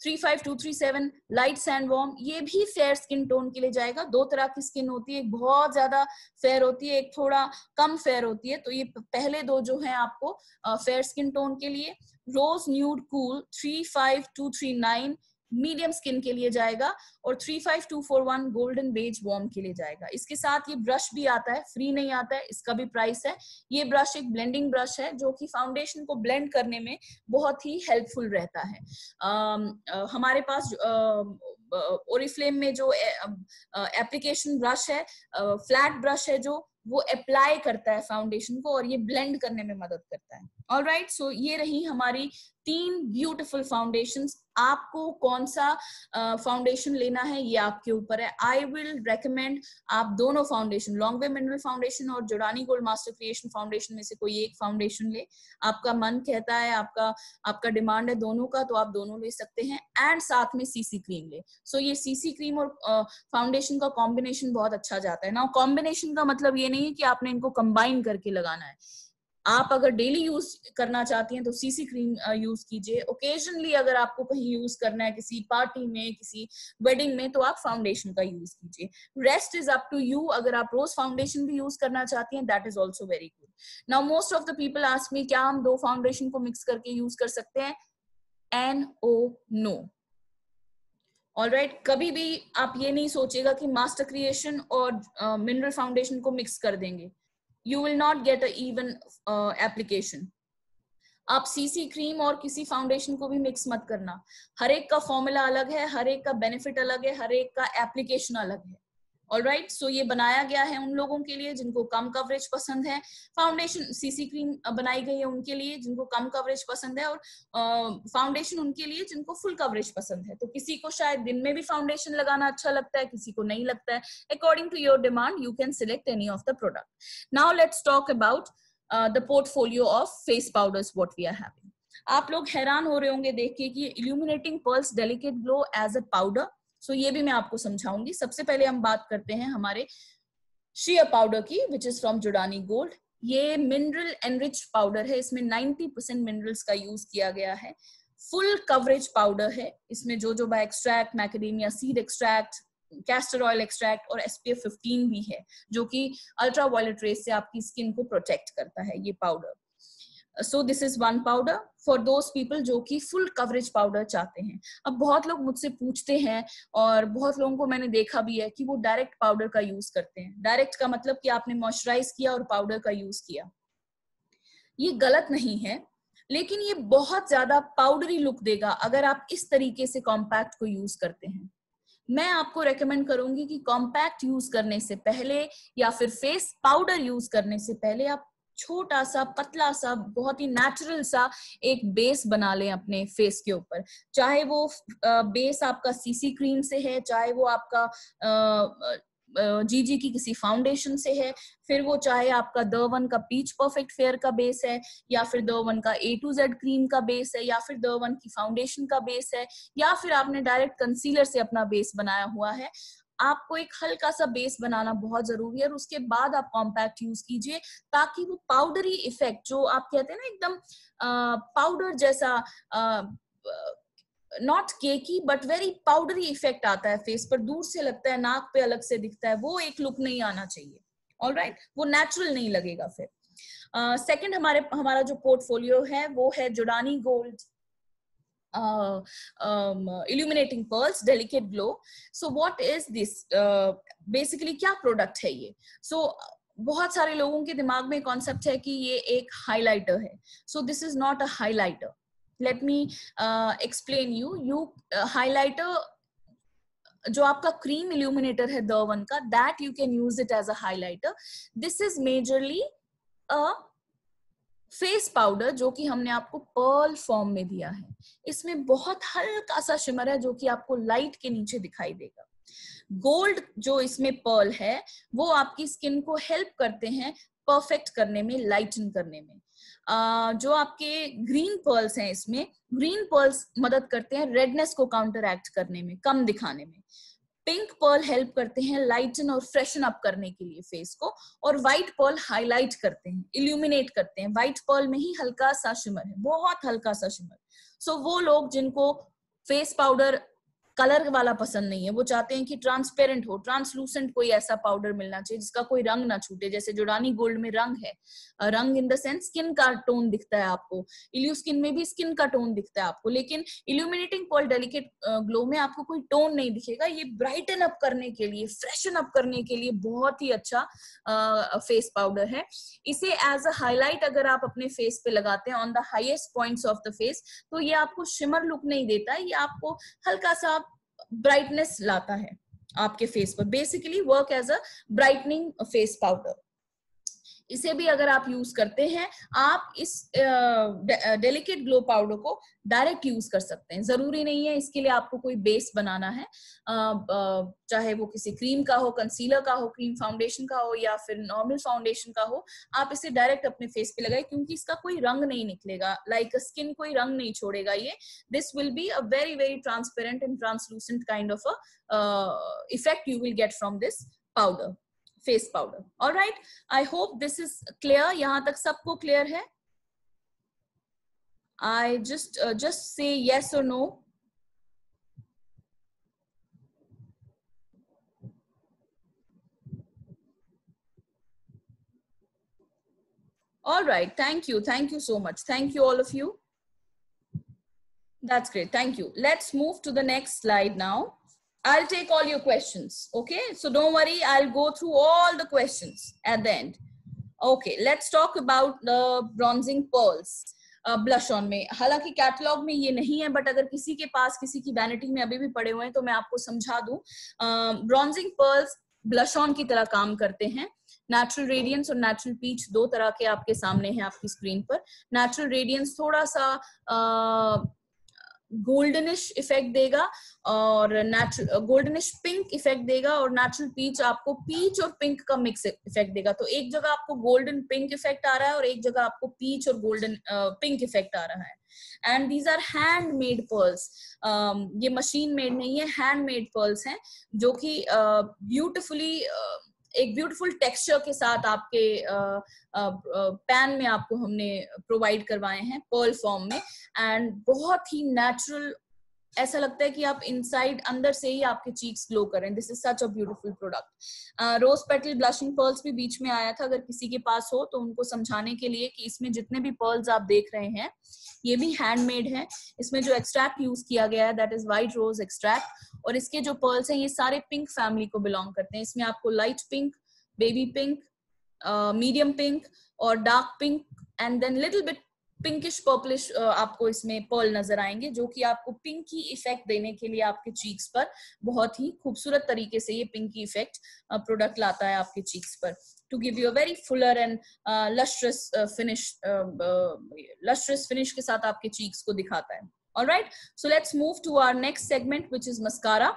Three five two three seven light sand warm ये भी फेयर स्किन टोन के लिए जाएगा। दो तरह की स्किन होती है एक बहुत ज़्यादा फेयर होती है एक थोड़ा कम फेयर होती है। तो ये पहले दो जो है आपको फेयर स्किन टोन के लिए। Rose nude cool three five two three nine medium skin के लिए जाएगा और three five two four one golden beige warm के लिए जाएगा। इसके साथ ये ब्रश भी आता है फ्री नहीं आता है इसका भी प्राइस है। ये ब्रश एक ब्लेंडिंग ब्रश है जो कि फाउंडेशन को ब्लेंड करने में बहुत ही हेल्पफुल रहता है। आ, हमारे पास ओरिफ्लेम में जो एप्लीकेशन ब्रश है फ्लैट ब्रश है जो वो अप्लाई करता है फाउंडेशन को और ये ब्लेंड करने में मदद करता है। ऑल राइट सो ये रही हमारी तीन ब्यूटिफुल फाउंडेशन आपको कौन सा फाउंडेशन uh, लेना है ये आपके ऊपर है। आई विल रेकमेंड आप दोनों foundation long wear mineral foundation और Giordani Gold master creation foundation में से कोई एक फाउंडेशन ले। आपका मन कहता है आपका आपका डिमांड है दोनों का तो आप दोनों ले सकते हैं। एंड साथ में सीसी क्रीम ले। सो so, ये सीसी क्रीम और फाउंडेशन uh, का कॉम्बिनेशन बहुत अच्छा जाता है। ना कॉम्बिनेशन का मतलब ये नहीं है कि आपने इनको कंबाइन करके लगाना है। आप अगर डेली यूज़ करना चाहती हैं तो सीसी क्रीम यूज़ कीजिए। ओकेजनली अगर आपको कहीं यूज़ करना है किसी पार्टी में किसी वेडिंग में तो आप फाउंडेशन का यूज़ कीजिए। Rest is up to you अगर आप रोज फाउंडेशन भी यूज़ करना चाहती हैं that is also very good now most of the people ask me क्या हम दो फाउंडेशन को मिक्स करके यूज़ कर सकते हैं? N O no all right कभी भी आप ये नहीं सोचेगा कि मास्टर क्रिएशन और मिनरल uh, फाउंडेशन को मिक्स कर देंगे। You will not get a even application आप सीसी क्रीम और किसी फाउंडेशन को भी मिक्स मत करना। हर एक का फॉर्मूला अलग है, हर एक का बेनिफिट अलग है, हर एक का एप्लीकेशन अलग है। ऑल राइट सो ये बनाया गया है उन लोगों के लिए जिनको कम कवरेज पसंद है। फाउंडेशन सीसी क्रीम बनाई गई है उनके लिए जिनको कम कवरेज पसंद है और फाउंडेशन उनके लिए जिनको फुल कवरेज पसंद है। तो किसी को शायद दिन में भी फाउंडेशन लगाना अच्छा लगता है, किसी को नहीं लगता है। According to your demand you can select any of the product now let's talk about the portfolio of face powders what we are having आप लोग हैरान हो रहे होंगे देख के कि illuminating pearls delicate glow as a powder so so, ये भी मैं आपको समझाऊँगी। सबसे पहले हम बात करते हैं हमारे शिया पाउडर की which is from Giordani Gold ये मिनरल एनरिच पाउडर है। इसमें 90 परसेंट मिनरल्स का यूज़ किया गया है। फुल कवरेज पाउडर है। इसमें जो जो extract macadamia seed extract castor oil extract और एसपीएफ 15 भी है जो कि अल्ट्रा वायलेट रेस से आपकी स्किन को प्रोटेक्ट करता है ये powder so this is one powder for those people जो कि फुल कवरेज पाउडर चाहते हैं। अब बहुत लोग मुझसे पूछते हैं और बहुत लोगों को मैंने देखा भी है कि वो डायरेक्ट पाउडर का यूज़ करते हैं। डायरेक्ट का मतलब कि आपने मॉइस्चराइज किया और पाउडर का यूज़ किया। ये गलत नहीं है, लेकिन ये बहुत ज़्यादा पाउडरी लुक देगा अगर आप इस तरीके से कॉम्पैक्ट को यूज़ करते हैं। मैं आपको रेकमेंड करूँगी कि कॉम्पैक्ट यूज़ करने से पहले या फिर फेस पाउडर यूज़ करने से पहले आप छोटा सा, पतला सा, बहुत ही नेचुरल सा एक बेस बना लें अपने फेस के ऊपर। चाहे वो बेस आपका सीसी क्रीम से है, चाहे वो आपका जीजी की किसी फाउंडेशन से है, फिर वो चाहे आपका द वन का पीच परफेक्ट फेयर का बेस है, या फिर द वन का ए टू जेड क्रीम का बेस है, या फिर द वन की फाउंडेशन का बेस है, या फिर आपने डायरेक्ट कंसीलर से अपना बेस बनाया हुआ है। आपको एक हल्का सा बेस बनाना बहुत ज़रूरी है और उसके बाद आप कॉम्पैक्ट यूज़ कीजिए ताकि वो पाउडरी इफ़ेक्ट जो आप कहते हैं ना एकदम पाउडर जैसा not cakey but very powdery effect आता है फेस पर दूर से लगता है नाक पे अलग से दिखता है वो एक लुक नहीं आना चाहिए। All right? वो नेचुरल नहीं लगेगा फिर। सेकंड uh, हमारे हमारा जो पोर्टफोलियो है वो है Giordani Gold uh, um, illuminating pearls delicate glow. So what is this? Uh, basically क्या प्रोडक्ट है ये? So बहुत सारे लोगों के दिमाग में कॉन्सेप्ट है कि ये एक हाइलाइटर है। So this is not a highlighter let me explain you you highlighter जो आपका क्रीम इल्यूमिनेटर है द वन का that you can use it as a highlighter this is majorly a face powder जो कि हमने आपको Perl form में दिया है। इसमें बहुत हल्का सा शिमर है जो कि आपको लाइट के नीचे दिखाई देगा। गोल्ड जो इसमें पर्ल है, वो आपकी स्किन को हेल्प करते हैं परफेक्ट करने में, लाइटन करने में। जो आपके ग्रीन पर्ल्स हैं इसमें, ग्रीन पर्ल्स मदद करते हैं रेडनेस को काउंटर एक्ट करने में, कम दिखाने में। पिंक पर्ल हेल्प करते हैं लाइटन और फ्रेशन अप करने के लिए फेस को और व्हाइट पर्ल हाईलाइट करते हैं इल्यूमिनेट करते हैं। व्हाइट पर्ल में ही हल्का सा शिमर है बहुत हल्का सा शिमर। सो so, वो लोग जिनको फेस पाउडर कलर वाला पसंद नहीं है। वो चाहते हैं कि ट्रांसपेरेंट हो। ट्रांसलूसेंट कोई ऐसा पाउडर मिलना चाहिए जिसका कोई रंग ना छूटे। जैसे जोडानी गोल्ड में रंग है। रंग इन द सेंस स्किन का टोन दिखता है आपको। इल्यू स्किन में भी स्किन का टोन दिखता है आपको। लेकिन इल्यूमिनेटिंग पॉल डेलिकेट ग्लो में आपको कोई टोन नहीं दिखेगा। ये ब्राइटन अप करने के लिए फ्रेशन अप करने के लिए बहुत ही अच्छा फेस पाउडर है। इसे एज अ हाईलाइट अगर आप अपने फेस पे लगाते हैं on the highest points of the face तो ये आपको शिमर लुक नहीं देता। ये आपको हल्का सा ब्राइटनेस लाता है आपके फेस पर. Basically work as a brightening face powder इसे भी अगर आप यूज़ करते हैं, आप इस डेलिकेट ग्लो पाउडर को डायरेक्ट यूज़ कर सकते हैं। ज़रूरी नहीं है इसके लिए आपको कोई बेस बनाना है। चाहे वो किसी क्रीम का हो कंसीलर का हो क्रीम फाउंडेशन का हो या फिर नॉर्मल फाउंडेशन का हो, आप इसे डायरेक्ट अपने फेस पे लगाए क्योंकि इसका कोई रंग नहीं निकलेगा। लाइक like स्किन कोई रंग नहीं छोड़ेगा ये। This will be a very very transparent and translucent kind of a effect you will get from this powder Face powder all right I hope this is clear यहां तक सबको clear है I just just say yes और no All right. Thank you. Thank you so much. Thank you, all of you. That's great. Thank you. Let's move to the next slide now. I'll take all your questions. Okay. So don't worry. I'll go through all the questions at the end. Okay. Let's talk about the bronzing pearls. Blush on में हालाँकि catalogue में ये नहीं है but अगर किसी के पास, किसी की वैनिटी में अभी भी पड़े हुए हैं तो मैं आपको समझा दूँ ब्रॉन्जिंग पर्ल्स ब्लश ऑन की तरह काम करते हैं नेचुरल रेडियंस और नेचुरल पीच दो तरह के आपके सामने हैं आपकी स्क्रीन पर नेचुरल रेडियंस थोड़ा सा गोल्डनिश इफ़ेक्ट देगा और नेचुरल गोल्डनिश पिंक इफ़ेक्ट देगा और नेचुरल पीच आपको पीच और पिंक का मिक्स इफ़ेक्ट देगा। तो एक जगह आपको गोल्डन पिंक इफ़ेक्ट आ रहा है और एक जगह आपको पीच और गोल्डन पिंक इफ़ेक्ट आ रहा है। And these are handmade pearls ये मशीन मेड नहीं है हैंड मेड पर्ल्स हैं जो कि ब्यूटिफुली uh, एक ब्यूटीफुल टेक्सचर के साथ आपके पैन में आपको हमने प्रोवाइड करवाए हैं पर्ल फॉर्म में। एंड बहुत ही नेचुरल ऐसा लगता है कि आप इनसाइड अंदर से ही आपके चीक्स ग्लो करें। This is such a beautiful product rose petal blushing pearls भी बीच में आया था। अगर किसी के पास हो तो उनको समझाने के लिए कि इसमें जितने भी पर्ल्स आप देख रहे हैं, ये भी हैंडमेड है। इसमें जो एक्सट्रैक्ट यूज़ किया गया है that is white rose extract और इसके जो पर्ल्स हैं, ये सारे पिंक फैमिली को बिलोंग करते हैं। इसमें आपको light pink baby pink medium pink और dark pink and then little bit pinkish purplish आपको इसमें पर्ल नज़र आएँगे, जो कि आपको पिंकी इफ़ेक्ट देने के लिए आपके चीक्स पर बहुत ही खूबसूरत तरीके से ये पिंकी इफ़ेक्ट प्रोडक्ट लाता है आपके चीक्स पर। To give you a very fuller and lustrous finish lustrous finish के साथ आपके चीक्स को दिखाता है। All right? So let's move to our next segment, which is mascara.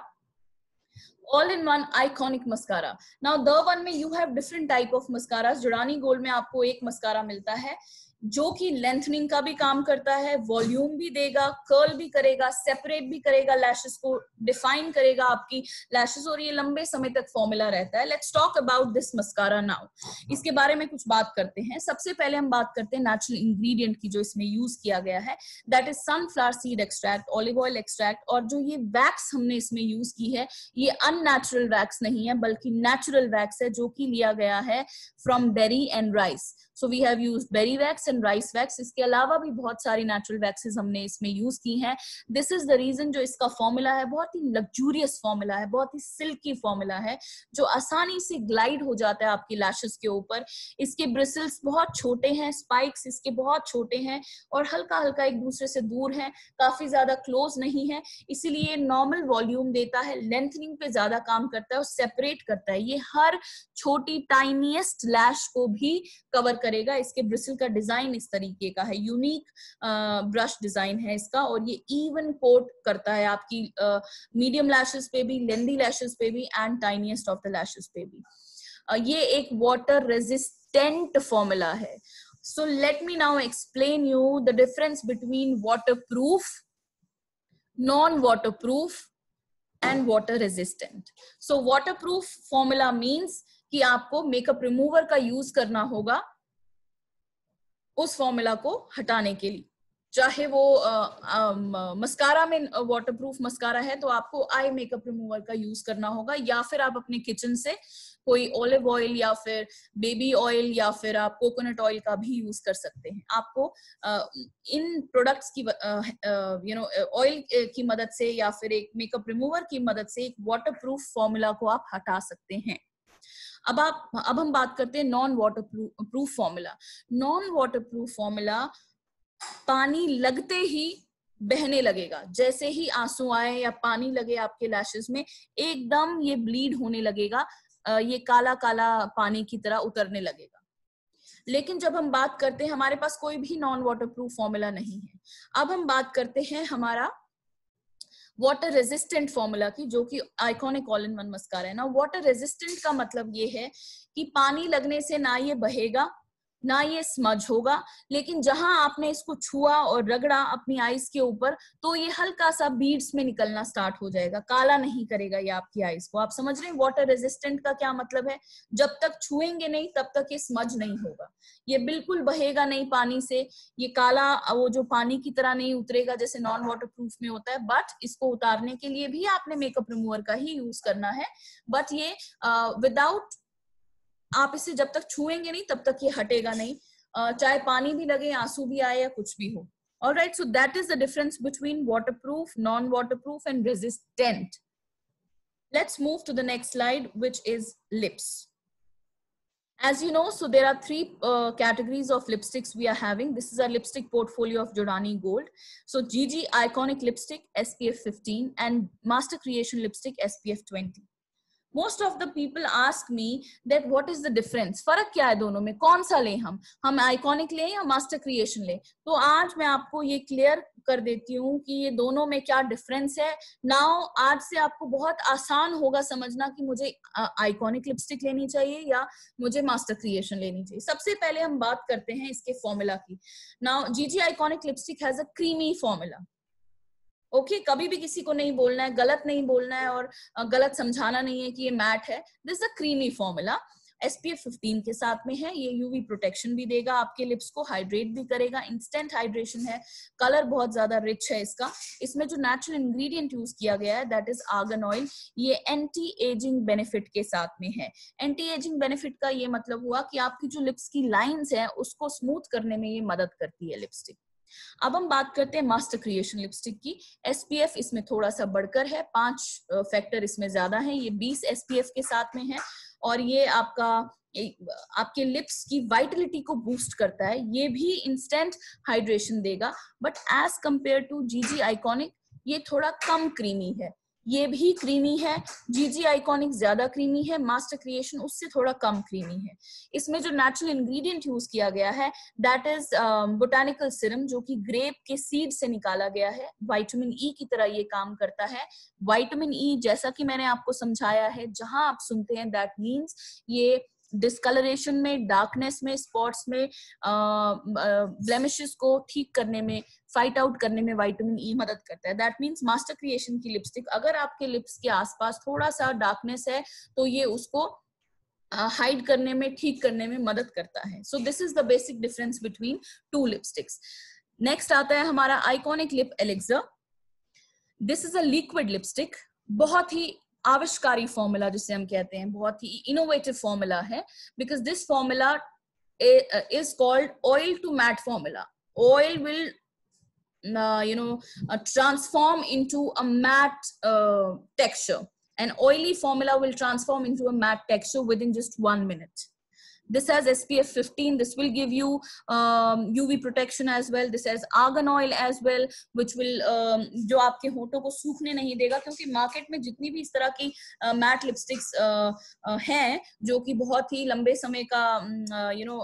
All in one iconic mascara. Now, the one में you have different type of mascaras. Giordani Gold में आपको एक मस्कारा मिलता है। जो कि लेंथनिंग का भी काम करता है वॉल्यूम भी देगा कर्ल भी करेगा सेपरेट भी करेगा लैशेस को डिफाइन करेगा आपकी। लैशेस और ये लंबे समय तक फॉर्मूला रहता है। Let's talk about this mascara now इसके बारे में कुछ बात करते हैं। सबसे पहले हम बात करते हैं नेचुरल इंग्रेडिएंट की जो इसमें यूज़ किया गया है। That is sunflower seed extract olive oil extract और जो ये वैक्स हमने इसमें यूज़ की है, ये अननेचुरल वैक्स नहीं है, बल्कि नेचुरल वैक्स है जो कि लिया गया है from berry and rice so we have use berry wax and rice wax इसके अलावा भी बहुत सारी नेचुरल वैक्सेस हमने इसमें यूज़ की हैं। दिस इज़ द रीजन जो इसका फॉर्मूला है, बहुत ही लग्जूरियस फॉर्मूला है, बहुत ही सिल्की फॉर्मूला है, जो आसानी से ग्लाइड हो जाता है आपकी लैशेस के ऊपर। इसके ब्रिसल्स बहुत छोटे हैं स्पाइक्स इसके बहुत छोटे हैं और हल्का हल्का एक दूसरे से दूर है, काफ़ी ज़्यादा क्लोज नहीं है। इसीलिए नॉर्मल वॉल्यूम देता है लेंथनिंग पे ज़्यादा काम करता है और सेपरेट करता है। ये हर छोटी टाइनिएस्ट लैश को भी कवर करेगा इसके ब्रिसल का डिज़ाइन इस तरीके का है। यूनिक ब्रश डिज़ाइन है इसका और ये इवन कोट करता है आपकी मीडियम लैशेस पे भी लेंदी लैशेस पे भी and tiniest of the lashes पे भी। uh, ये एक वाटर रेजिस्टेंट फॉर्मूला है। So let me now explain you the difference between waterproof non waterproof and water resistant so waterproof formula means कि आपको मेकअप रिमूवर का यूज़ करना होगा उस फॉर्मूला को हटाने के लिए। चाहे वो मस्कारा में वाटरप्रूफ मस्कारा है तो आपको आई मेकअप रिमूवर का यूज़ करना होगा या फिर आप अपने किचन से कोई ऑलिव ऑयल या फिर बेबी ऑयल या फिर आप कोकोनट ऑयल का भी यूज़ कर सकते हैं। आपको आ, इन प्रोडक्ट्स की यू नो ऑयल की मदद से या फिर एक मेकअप रिमूवर की मदद से एक वाटरप्रूफ फॉर्मूला को आप हटा सकते हैं। अब आप, अब हम बात करते हैं non waterproof formula non waterproof formula पानी लगते ही बहने लगेगा। जैसे ही आँसू आए या पानी लगे आपके लैशेस में, एकदम ये ब्लीड होने लगेगा ये काला काला पानी की तरह उतरने लगेगा। लेकिन जब हम बात करते हैं, हमारे पास कोई भी नॉन वाटर प्रूफ फॉर्मूला नहीं है। अब हम बात करते हैं हमारा वाटर रेजिस्टेंट फॉर्मूला की, जो कि iconic all in one mascara है ना वाटर रेजिस्टेंट का मतलब ये है कि पानी लगने से ना ये बहेगा ना ये स्मज होगा। लेकिन जहाँ आपने इसको छुआ और रगड़ा अपनी आइस के ऊपर तो ये हल्का सा बीड्स में निकलना स्टार्ट हो जाएगा। काला नहीं करेगा ये आपकी आइस को। आप समझ रहे हैं वाटर रेजिस्टेंट का क्या मतलब है? जब तक छुएँगे नहीं, तब तक ये स्मज नहीं होगा। ये बिल्कुल बहेगा नहीं पानी से। ये काला, वो जो पानी की तरह नहीं उतरेगा जैसे नॉन वाटर प्रूफ में होता है। बट इसको उतारने के लिए भी आपने मेकअप रिमूवर का ही यूज़ करना है। बट ये विदाउट आप इसे जब तक छुएँगे नहीं, तब तक ये हटेगा नहीं। चाहे पानी भी लगे, आँसू भी आए या कुछ भी हो। All right so that is the difference between waterproof non waterproof and resistant let's move to the next slide which is lips as you know so there are three categories of lipsticks we are having this is our lipstick portfolio of Giordani Gold so G G iconic lipstick S P F fifteen and master creation lipstick S P F twenty most of the people ask me that what is the difference फ़र्क क्या है दोनों में? कौन सा लें हम? हम आइकॉनिक लें या मास्टर क्रिएशन लें? तो आज मैं आपको ये क्लियर कर देती हूँ कि ये दोनों में क्या डिफरेंस है। नाउ आज से आपको बहुत आसान होगा समझना कि मुझे आइकॉनिक लिपस्टिक लेनी चाहिए या मुझे मास्टर क्रिएशन लेनी चाहिए। सबसे पहले हम बात करते हैं इसके फॉर्मूला की। Now GG iconic lipstick has a creamy formula okay okay, कभी भी किसी को नहीं बोलना है गलत नहीं बोलना है और गलत समझाना नहीं है कि ये मैट है। This a creamy formula SPF 15 के साथ में है ये यूवी प्रोटेक्शन भी देगा आपके लिप्स को हाइड्रेट भी करेगा इंस्टेंट हाइड्रेशन है कलर बहुत ज़्यादा रिच है इसका। इसमें जो नेचुरल इंग्रेडिएंट यूज़ किया गया है दैट इज़ आर्गन ऑयल ये एंटी एजिंग बेनिफिट के साथ में है। एंटी एजिंग बेनिफिट का ये मतलब हुआ कि आपकी जो लिप्स की लाइन्स है उसको स्मूथ करने में ये मदद करती है लिपस्टिक अब हम बात करते हैं मास्टर क्रिएशन लिपस्टिक की। एसपीएफ इसमें थोड़ा सा बढ़कर है, पाँच फैक्टर इसमें ज़्यादा है, ये बीस एसपीएफ के साथ में है और ये आपका आपके लिप्स की वाइटलिटी को बूस्ट करता है, ये भी इंस्टेंट हाइड्रेशन देगा। But as compare to G G iconic ये थोड़ा कम क्रीमी है। ये भी क्रीमी है। जीजी आइकॉनिक ज़्यादा क्रीमी है। मास्टर क्रिएशन उससे थोड़ा कम क्रीमी है। इसमें जो नेचुरल इंग्रेडिएंट यूज़ किया गया है दैट इज़ बोटानिकल सिरम जो कि ग्रेप के सीड से निकाला गया है। वाइटामिन ई e की तरह ये काम करता है। वाइटामिन ई e, जैसा कि मैंने आपको समझाया है जहाँ आप सुनते हैं दैट मीन्स ये डिस्कलरेशन में डार्कनेस में स्पॉट्स में ब्लेमिशेस को ठीक करने में फाइट आउट करने में वाइटामिन ई e मदद करता है। दैट मीन्स मास्टर क्रिएशन की लिपस्टिक अगर आपके लिप्स के आसपास थोड़ा सा डार्कनेस है तो ये उसको हाइड uh, करने में ठीक करने में मदद करता है। So this is the basic difference between two lipsticks next आता है हमारा iconic lip elixir this is a liquid lipstick बहुत ही आविष्कारी फॉर्मूला जिसे हम कहते हैं, बहुत ही इनोवेटिव फॉर्मूला है because this formula is called oil to matte formula oil will you know transform into a matte texture and oily formula will transform into a matte texture within just one minute this has spf 15 this will give you um, uv protection as well. This has argan oil as well which will um, जो आपके होठों को सूखने नहीं देगा क्योंकि market में जितनी भी इस तरह की मैट लिपस्टिक्स हैं जो कि बहुत ही लंबे समय का यू नो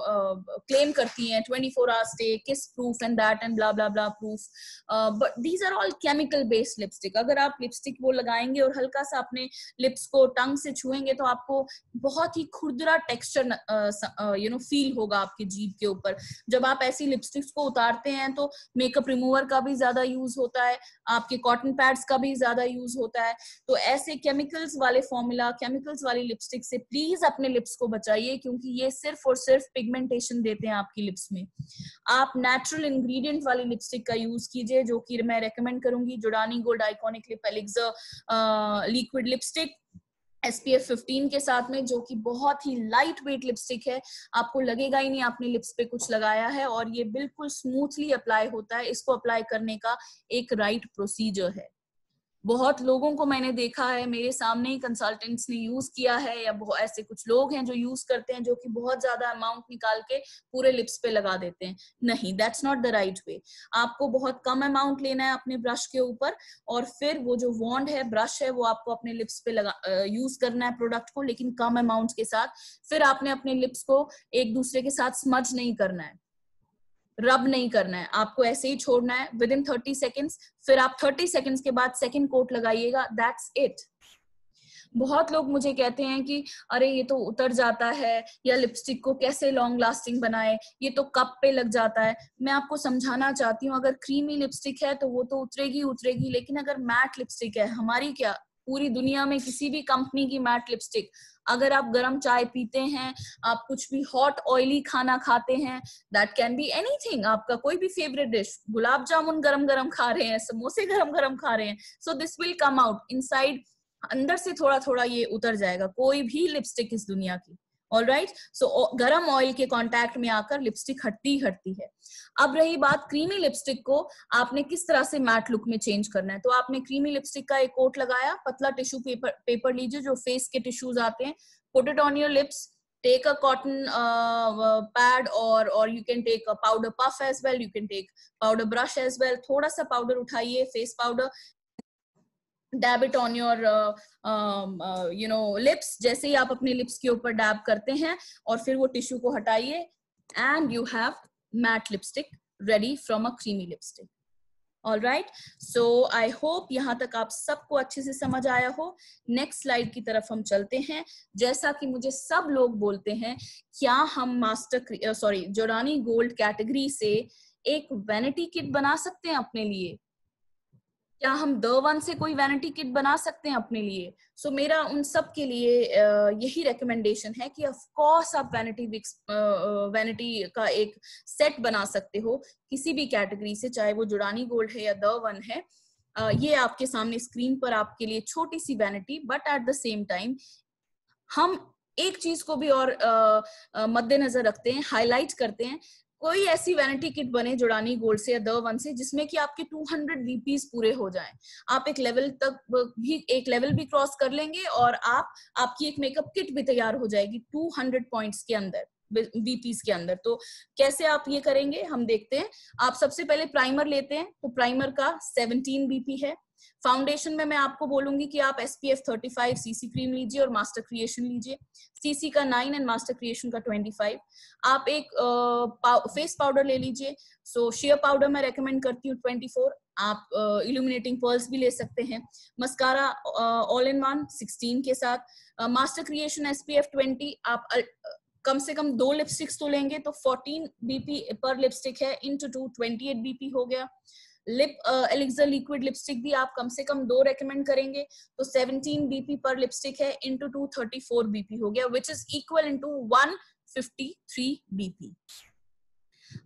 क्लेम करती हैं 24 four hours stay kiss proof and that and blah blah blah proof but these are all chemical based lipstick अगर आप लिपस्टिक वो लगाएँगे और हल्का सा अपने लिप्स को टंग से छुएँगे तो आपको बहुत ही खुरदरा टेक्सचर यू नो फील होगा आपके जीभ के ऊपर। जब आप ऐसी लिपस्टिक्स को उतारते हैं तो मेकअप रिमूवर का भी ज़्यादा यूज़ होता है, आपके कॉटन पैड्स का भी ज़्यादा यूज़ होता है। तो ऐसे केमिकल्स वाले फॉर्मूला केमिकल्स वाली लिपस्टिक से प्लीज़ अपने लिप्स को बचाइए, क्योंकि ये सिर्फ़ और सिर्फ़ पिगमेंटेशन देते हैं आपकी लिप्स में। आप नेचुरल इंग्रेडिएंट वाली लिपस्टिक का यूज़ कीजिए, जो कि मैं रेकमेंड करूँगी Giordani Gold iconic lip elixir liquid lipstick SPF 15 के साथ में, जो कि बहुत ही लाइट वेट लिपस्टिक है। आपको लगेगा ही नहीं आपने लिप्स पे कुछ लगाया है और ये बिल्कुल स्मूथली अप्लाई होता है। इसको अप्लाई करने का एक राइट right प्रोसीजर है। बहुत लोगों को मैंने देखा है, मेरे सामने ही कंसल्टेंट्स ने यूज़ किया है या ऐसे कुछ लोग हैं जो यूज़ करते हैं जो कि बहुत ज़्यादा अमाउंट निकाल के पूरे लिप्स पे लगा देते हैं। नहीं that's not the right way आपको बहुत कम अमाउंट लेना है अपने ब्रश के ऊपर और फिर वो जो वॉन्ड है ब्रश है, वो आपको अपने लिप्स पे लगा यूज़ करना है प्रोडक्ट को, लेकिन कम अमाउंट के साथ फिर आपने अपने लिप्स को एक दूसरे के साथ स्मज नहीं करना है। रब नहीं करना है। आपको ऐसे ही छोड़ना है। विद इन थर्टी सेकेंड्स फिर आप थर्टी सेकेंड्स के बाद सेकेंड कोट लगाइएगा। दैट्स इट बहुत लोग मुझे कहते हैं कि, अरे, ये तो उतर जाता है या लिपस्टिक को कैसे लॉन्ग लास्टिंग बनाए? ये तो कप पे लग जाता है। मैं आपको समझाना चाहती हूँ, अगर क्रीमी लिपस्टिक है तो वो तो उतरेगी उतरेगी, लेकिन अगर मैट लिपस्टिक है, हमारी क्या? पूरी दुनिया में किसी भी कंपनी की मैट लिपस्टिक अगर आप गर्म चाय पीते हैं, आप कुछ भी हॉट ऑयली खाना खाते हैं दैट कैन बी एनीथिंग आपका कोई भी फेवरेट डिश गुलाब जामुन गरम गरम खा रहे हैं, समोसे गरम गरम खा रहे हैं so this will come out inside अंदर से थोड़ा थोड़ा ये उतर जाएगा, कोई भी लिपस्टिक इस दुनिया की। ऑल राइट सो गरम ऑयल के कांटेक्ट में आकर लिपस्टिक हटती हटती है। अब रही बात क्रीमी लिपस्टिक को आपने किस तरह से मैट लुक में चेंज करना है? तो आपने क्रीमी लिपस्टिक का एक कोट लगाया पतला टिश्यू पेपर पेपर लीजिए जो फेस के टिश्यूज आते हैं। Put it on your lips a cotton uh, pad or or you can take a powder puff as well you can take powder brush as well थोड़ा सा powder उठाइए face powder dab it on your you know lips जैसे ही आप अपने lips के ऊपर dab करते हैं और फिर वो टिश्यू को हटाइए and you have matte lipstick ready from a creamy lipstick all right so I hope यहाँ तक आप सबको अच्छे से समझ आया हो। नेक्स्ट स्लाइड की तरफ़ हम चलते हैं। जैसा कि मुझे सब लोग बोलते हैं, क्या हम master sorry Giordani Gold category से एक वैनिटी किट बना सकते हैं अपने लिए? क्या हम द वन से कोई वैनिटी किट बना सकते हैं अपने लिए? सो so, मेरा उन सब के लिए यही रिकमेंडेशन है कि ऑफ़ कोर्स आप वैनिटी वैनिटी का एक सेट बना सकते हो किसी भी कैटेगरी से चाहे वो जुड़ानी गोल्ड है या द वन है। ये आपके सामने स्क्रीन पर आपके लिए छोटी सी vanity but at the same time हम एक चीज़ को भी और मद्देनजर रखते हैं हाईलाइट करते हैं कोई ऐसी वैनिटी किट बने जुड़ानी गोल्ड से या द वन से, जिसमें कि आपके 200 वीपीस पूरे हो जाएँ। आप एक लेवल तक भी, एक लेवल भी क्रॉस कर लेंगे और आप, आपकी एक मेकअप किट भी तैयार हो जाएगी 200 पॉइंट्स के अंदर बीपीस के अंदर। तो कैसे आप ये करेंगे, हम देखते हैं। आप सबसे पहले प्राइमर लेते हैं तो प्राइमर का 17 बीपी है। फाउंडेशन में मैं आपको बोलूँगी कि आप S P F thirty five CC cream लीजिए और मास्टर क्रिएशन लीजिए। सीसी का नाइन एंड मास्टर क्रिएशन का ट्वेंटी फाइव आप एक फेस पाउडर ले लीजिए। सो शेयर पाउडर मैं रेकमेंड करती हूँ ट्वेंटी फोर आप इल्यूमिनेटिंग uh, पर्ल्स भी ले सकते हैं। Mascara all in one sixteen के साथ। Master creation S P F twenty आप कम से कम दो लिपस्टिक्स तो लेंगे तो 14 बीपी पर लिपस्टिक है। Into two twenty eight BP हो गया। लिप एलिक्सर लिक्विड लिपस्टिक भी आप कम से कम दो रेकमेंड करेंगे तो 17 बीपी पर लिपस्टिक है into two thirty four BP हो गया which is equal into one fifty three BP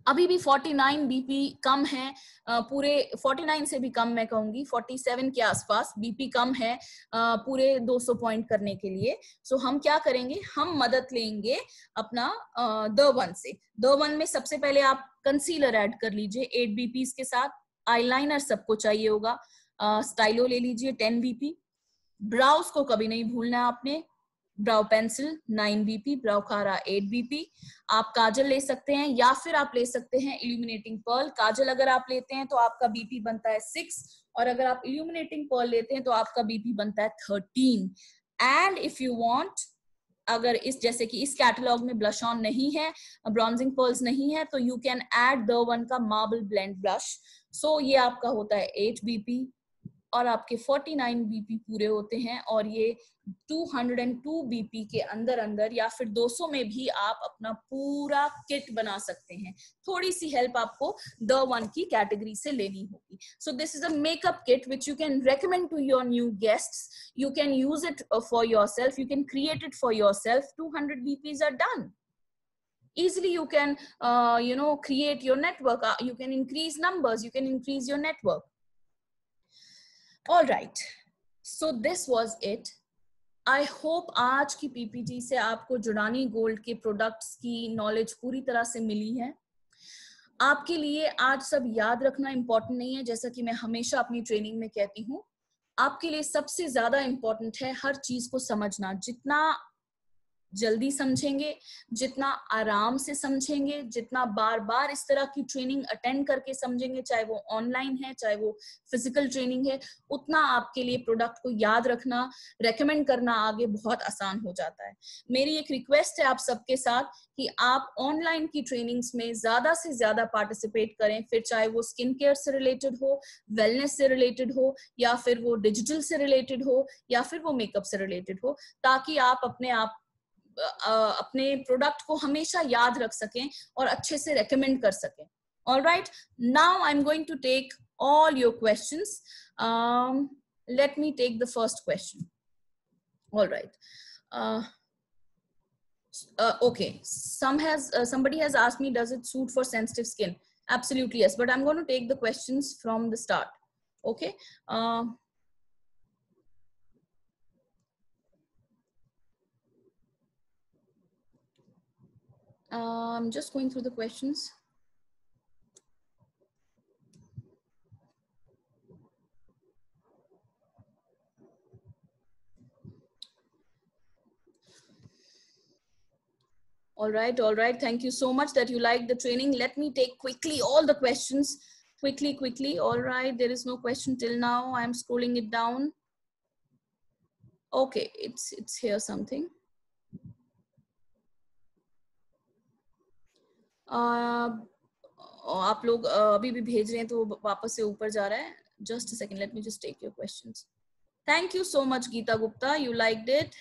अभी भी 49 बीपी कम है पूरे 49 से भी कम मैं कहूँगी 47 के आसपास बीपी कम है पूरे 200 पॉइंट करने के लिए। सो हम क्या करेंगे, हम मदद लेंगे अपना द वन से। द वन में सबसे पहले आप कंसीलर ऐड कर लीजिए 8 बीपी के साथ। आईलाइनर सबको चाहिए होगा। स्टाइलो ले लीजिए टेन बीपी ब्राउज को कभी नहीं भूलना आपने। Brow pencil nine BP browcara eight BP आप काजल ले सकते हैं या फिर आप ले सकते हैं इल्यूमिनेटिंग पर्ल काजल अगर आप लेते हैं तो आपका बीपी बनता है सिक्स और अगर आप इल्यूमिनेटिंग पर्ल लेते हैं तो आपका बीपी बनता है thirteen and if you want अगर इस, जैसे कि इस कैटलॉग में ब्लश ऑन नहीं है ब्रॉन्जिंग पर्ल्स नहीं है तो you can add the one का marble blend blush so so, ये आपका होता है एट बीपी और आपके 49 बीपी पूरे होते हैं और ये 202 बीपी के अंदर अंदर या फिर 200 में भी आप अपना पूरा किट बना सकते हैं। थोड़ी सी हेल्प आपको द वन की कैटेगरी से लेनी होगी। So this is a makeup kit which you can recommend to your new guest you can use it for yourself you can create it for yourself two hundred BPs are done easily you can uh, you know create your network. Uh, you can increase numbers you can increase your network. All right so this was it. I hope आज की PPT से आपको Giordani gold के products की knowledge पूरी तरह से मिली है। आपके लिए आज सब याद रखना इंपॉर्टेंट नहीं है जैसा कि मैं हमेशा अपनी ट्रेनिंग में कहती हूँ। आपके लिए सबसे ज़्यादा इंपॉर्टेंट है हर चीज़ को समझना। जितना जल्दी समझेंगे, जितना आराम से समझेंगे, जितना बार बार इस तरह की ट्रेनिंग अटेंड करके समझेंगे, चाहे वो ऑनलाइन है, चाहे वो फ़िज़िकल ट्रेनिंग है, उतना आपके लिए प्रोडक्ट को याद रखना रेकमेंड करना आगे बहुत आसान हो जाता है। मेरी एक रिक्वेस्ट है आप सबके साथ कि आप ऑनलाइन की ट्रेनिंग्स में ज़्यादा से ज़्यादा पार्टिसिपेट करें, फिर चाहे वो स्किन केयर से रिलेटेड हो वेलनेस से रिलेटेड हो, या फिर वो डिजिटल से रिलेटेड हो, या फिर वो मेकअप से रिलेटेड हो, ताकि आप अपने आप अपने प्रोडक्ट को हमेशा याद रख सकें और अच्छे से रेकमेंड कर सकें all right now i'm going to take all your questions um, let me take the first question all right uh, uh, okay some has uh, somebody has asked me does it suit for sensitive skin absolutely yes but i'm going to take the questions from the start okay I'm just going through the questions. All right, all right. Thank you so much that you like the training. Let me take quickly all the questions. Quickly, quickly. All right, there is no question till now. I'm scrolling it down. Okay, it's it's here something. आप लोग अभी भी भेज रहे हैं तो वापस से ऊपर जा रहा है just second let me just take your questions thank you so much Geeta Gupta you like it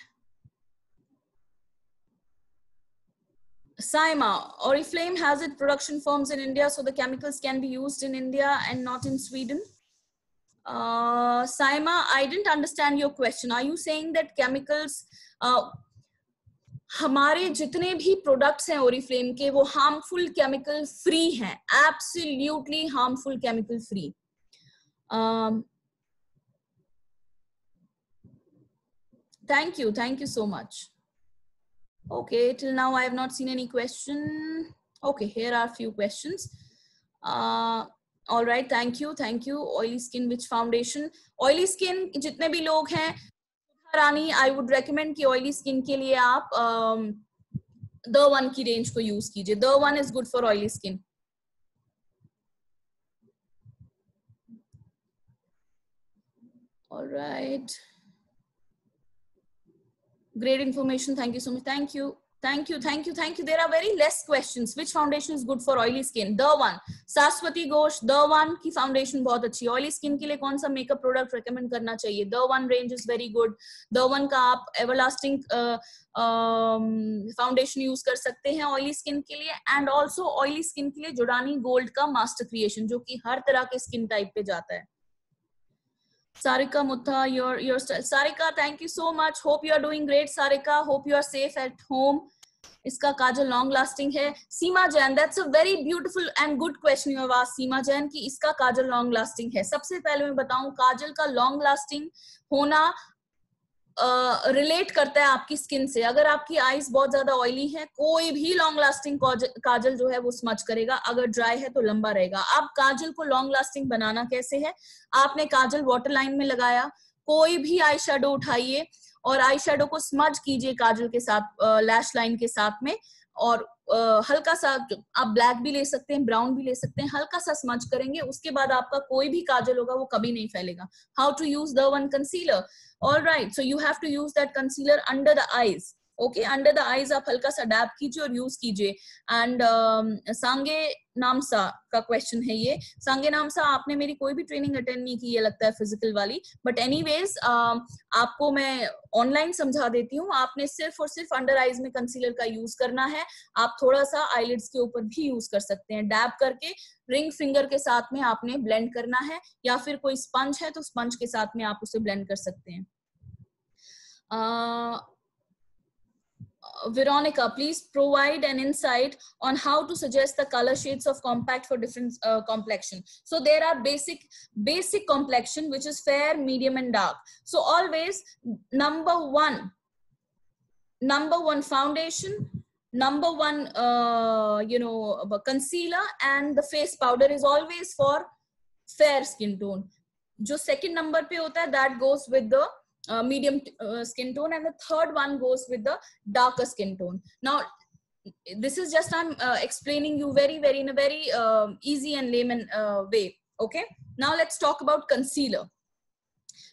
Saima, Oriflame has its production firms in India, so the chemicals can be used in India and not in Sweden. Uh, Saima, I didn't understand your question. Are you saying that chemicals, uh, हमारे जितने भी products हैं Oriflame के, वो harmful chemical free हैं। Absolutely harmful chemical free thank you thank you so much okay till now I have not seen any question okay here are few question all right thank you thank you oily skin which foundation oily skin जितने भी लोग हैं रानी I would recommend कि oily skin के लिए आप the um, one की range को यूज़ कीजिए। The one is good for oily skin all right. Great information. Thank you so much. Thank you. Thank you, thank you, thank you. There are very less questions. Which foundation is good for oily skin? The one. Saswati Ghosh, the one की foundation बहुत अच्छी. Oily skin के लिए कौन सा makeup product recommend करना चाहिए? The one range is very good. The one का आप everlasting uh, um, foundation use कर सकते हैं oily skin के लिए and also oily skin के लिए जुड़ानी gold का master creation जो कि हर तरह के skin type पे जाता है. Sarika Mutta, your your Sarika, thank you so much. Hope you are doing great, Sarika. Hope you are safe at home. इसका काजल लॉन्ग लास्टिंग है Seema Jain that's a very beautiful and good question you आवाज़ सीमा जैन की इसका काजल long lasting है सबसे पहले मैं बताऊँ काजल का लॉन्ग लास्टिंग होना रिलेट करता है आपकी स्किन से। अगर आपकी आईज बहुत ज़्यादा ऑयली है, कोई भी लॉन्ग लास्टिंग काजल जो है वो स्मच करेगा। अगर ड्राई है तो लंबा रहेगा। आप काजल को लॉन्ग लास्टिंग बनाना कैसे है? आपने काजल वाटर लाइन में लगाया। कोई भी आई शेडो उठाइए और आई शेडो को स्मच कीजिए काजल के साथ लैश लाइन के साथ में और हल्का सा आप ब्लैक भी ले सकते हैं ब्राउन भी ले सकते हैं, हल्का सा स्मच करेंगे, उसके बाद आपका कोई भी काजल होगा, वो कभी नहीं फैलेगा। How to use the one concealer all right so you have to use that concealer under the eyes okay under the eyes आप हल्का सा डैप कीजिए और यूज़ कीजिए एंड सांगे नामसा का क्वेश्चन है ये सांगे नामसा आपने मेरी कोई भी ट्रेनिंग अटेंड नहीं की ये लगता है फ़िज़िकल वाली बट एनीवेज uh, आपको मैं ऑनलाइन समझा देती हूँ आपने सिर्फ़ और सिर्फ़ अंडर आईज में कंसीलर का यूज़ करना है आप थोड़ा सा आईलिड्स के ऊपर भी यूज़ कर सकते हैं डैप करके रिंग फिंगर के साथ में आपने ब्लेंड करना है या फिर कोई स्पंज है तो स्पंज के साथ में आप उसे ब्लेंड कर सकते हैं uh, Veronica, please provide an insight on how to suggest the color shades of compact for different uh, complexion. So there are basic basic complexion which is fair, medium, and dark. So always number one, number one foundation, number one uh, you know concealer, and the face powder is always for fair skin tone. जो second number पे होता है that goes with the uh, medium uh, skin tone and the third one goes with the darker skin tone. Now this is just i'm uh, explaining you very very in a very um, easy and layman uh, way okay? Now let's talk about concealer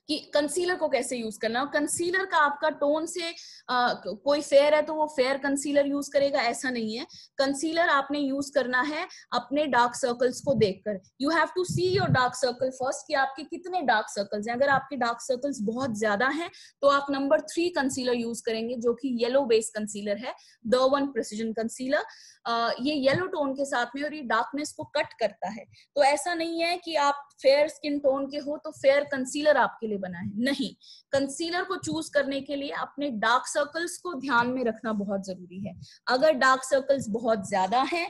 कि concealer को कैसे use करना है? Concealer का आपका tone से आ, कोई fair है तो वो फेयर कंसीलर यूज़ करेगा ऐसा नहीं है। कंसीलर आपने यूज़ करना है अपने डार्क सर्कल्स को देखकर। You have to see your dark circle first कि आपके कितने डार्क सर्कल्स हैं। अगर आपके डार्क सर्कल्स बहुत ज़्यादा हैं तो आप नंबर थ्री कंसीलर यूज़ करेंगे जो कि येलो बेस कंसीलर है द वन प्रेसिजन कंसीलर ये येलो टोन के साथ में और ये डार्कनेस को कट करता है। तो ऐसा नहीं है कि आप फेयर स्किन टोन के हो तो फेयर कंसीलर आपके लिए बना है। नहीं। कंसीलर को चूज़ करने के लिए अपने डार्क सर्कल्स को ध्यान में रखना बहुत ज़रूरी है। अगर डार्क सर्कल्स बहुत ज़्यादा है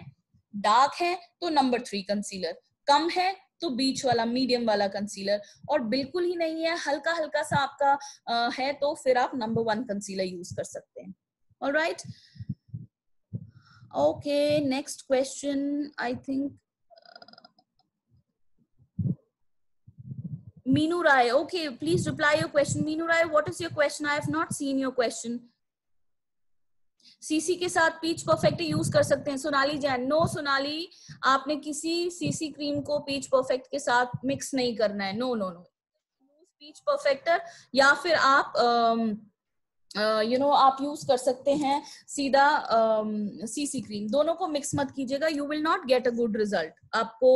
डार्क है तो नंबर थ्री कंसीलर कम है तो बीच वाला मीडियम वाला कंसीलर और बिल्कुल ही नहीं है हल्का हल्का सा आपका आ, है तो फिर आप नंबर वन कंसीलर यूज़ कर सकते हैं। और right right? Okay, next question. I think uh, Meenu Rai. Okay, please reply your question. Meenu Rai, what is your question? I have not seen your question. CC के साथ peach perfect use कर सकते हैं Sonali Jain no Sonali आपने किसी CC cream को peach perfect के साथ मिक्स नहीं करना है no no no peach perfector या फिर आप uh, यू नो आप यूज़ कर सकते हैं सीधा सी सी क्रीम दोनों को मिक्स मत कीजिएगा you will not get a good result आपको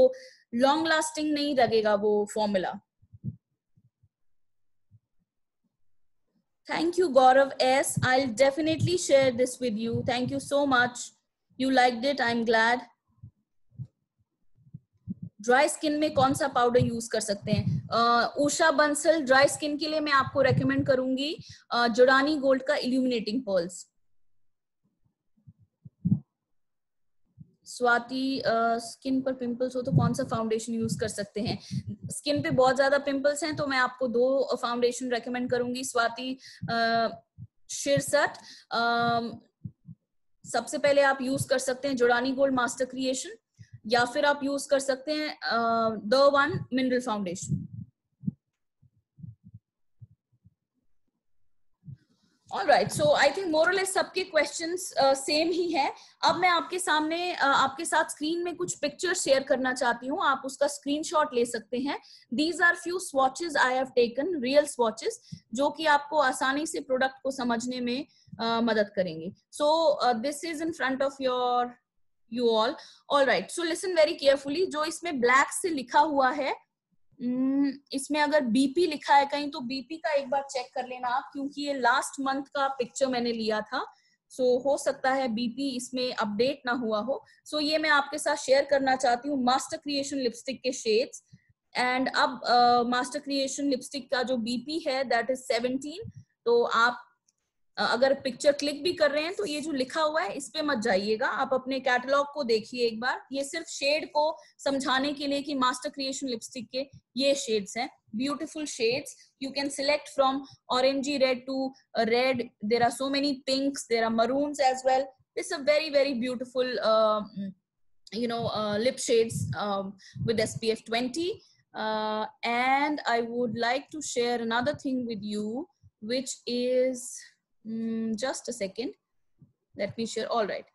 लॉन्ग लास्टिंग नहीं लगेगा वो formula thank you Gaurav S I definitely share this with you thank you so much you like it I am glad dry skin में कौन सा powder use कर सकते हैं? उषा बंसल ड्राई स्किन के लिए मैं आपको रेकमेंड करूँगी जोड़ानी गोल्ड का इल्यूमिनेटिंग पर्ल्स स्वाति स्किन पर पिंपल्स हो तो कौन सा फाउंडेशन यूज़ कर सकते हैं? स्किन पे बहुत ज़्यादा पिंपल्स हैं तो मैं आपको दो फाउंडेशन रेकमेंड करूँगी। स्वाति शिरसठ सबसे पहले आप यूज़ कर सकते हैं जोड़ानी गोल्ड मास्टर क्रिएशन या फिर आप यूज़ कर सकते हैं the one mineral foundation all right so I think more less सबके क्वेश्चन सेम ही है। अब मैं आपके सामने uh, आपके साथ स्क्रीन में कुछ पिक्चर शेयर करना चाहती हूँ। आप उसका स्क्रीनशॉट ले सकते हैं। These are few swatches I have taken real swatches जो कि आपको आसानी से प्रोडक्ट को समझने में uh, मदद करेंगे। So this is in front of your you all. All right so listen very carefully जो इसमें black से लिखा हुआ है hmm, इसमें अगर बीपी लिखा है कहीं तो बीपी का एक बार चेक कर लेना आप क्योंकि ये लास्ट मंथ का पिक्चर मैंने लिया था। सो so, हो सकता है बीपी इसमें अपडेट ना हुआ हो। सो so, ये मैं आपके साथ शेयर करना चाहती हूँ मास्टर क्रिएशन लिपस्टिक के शेड्स एंड अब मास्टर क्रिएशन लिपस्टिक का जो बीपी है दैट इज़ 17 तो आप अगर पिक्चर क्लिक भी कर रहे हैं तो ये जो लिखा हुआ है इस पे मत जाइएगा। आप अपने कैटलॉग को देखिए एक बार। ये सिर्फ़ शेड को समझाने के लिए कि मास्टर क्रिएशन लिपस्टिक के ये शेड्स हैं। Beautiful shades you can select from orangey red to red there are so many pinks there are maroons as well it's a very very beautiful know uh, lip shades um, with spf 20 uh, and I would like to share another thing with you, which is um, just a second. Let me share. All right.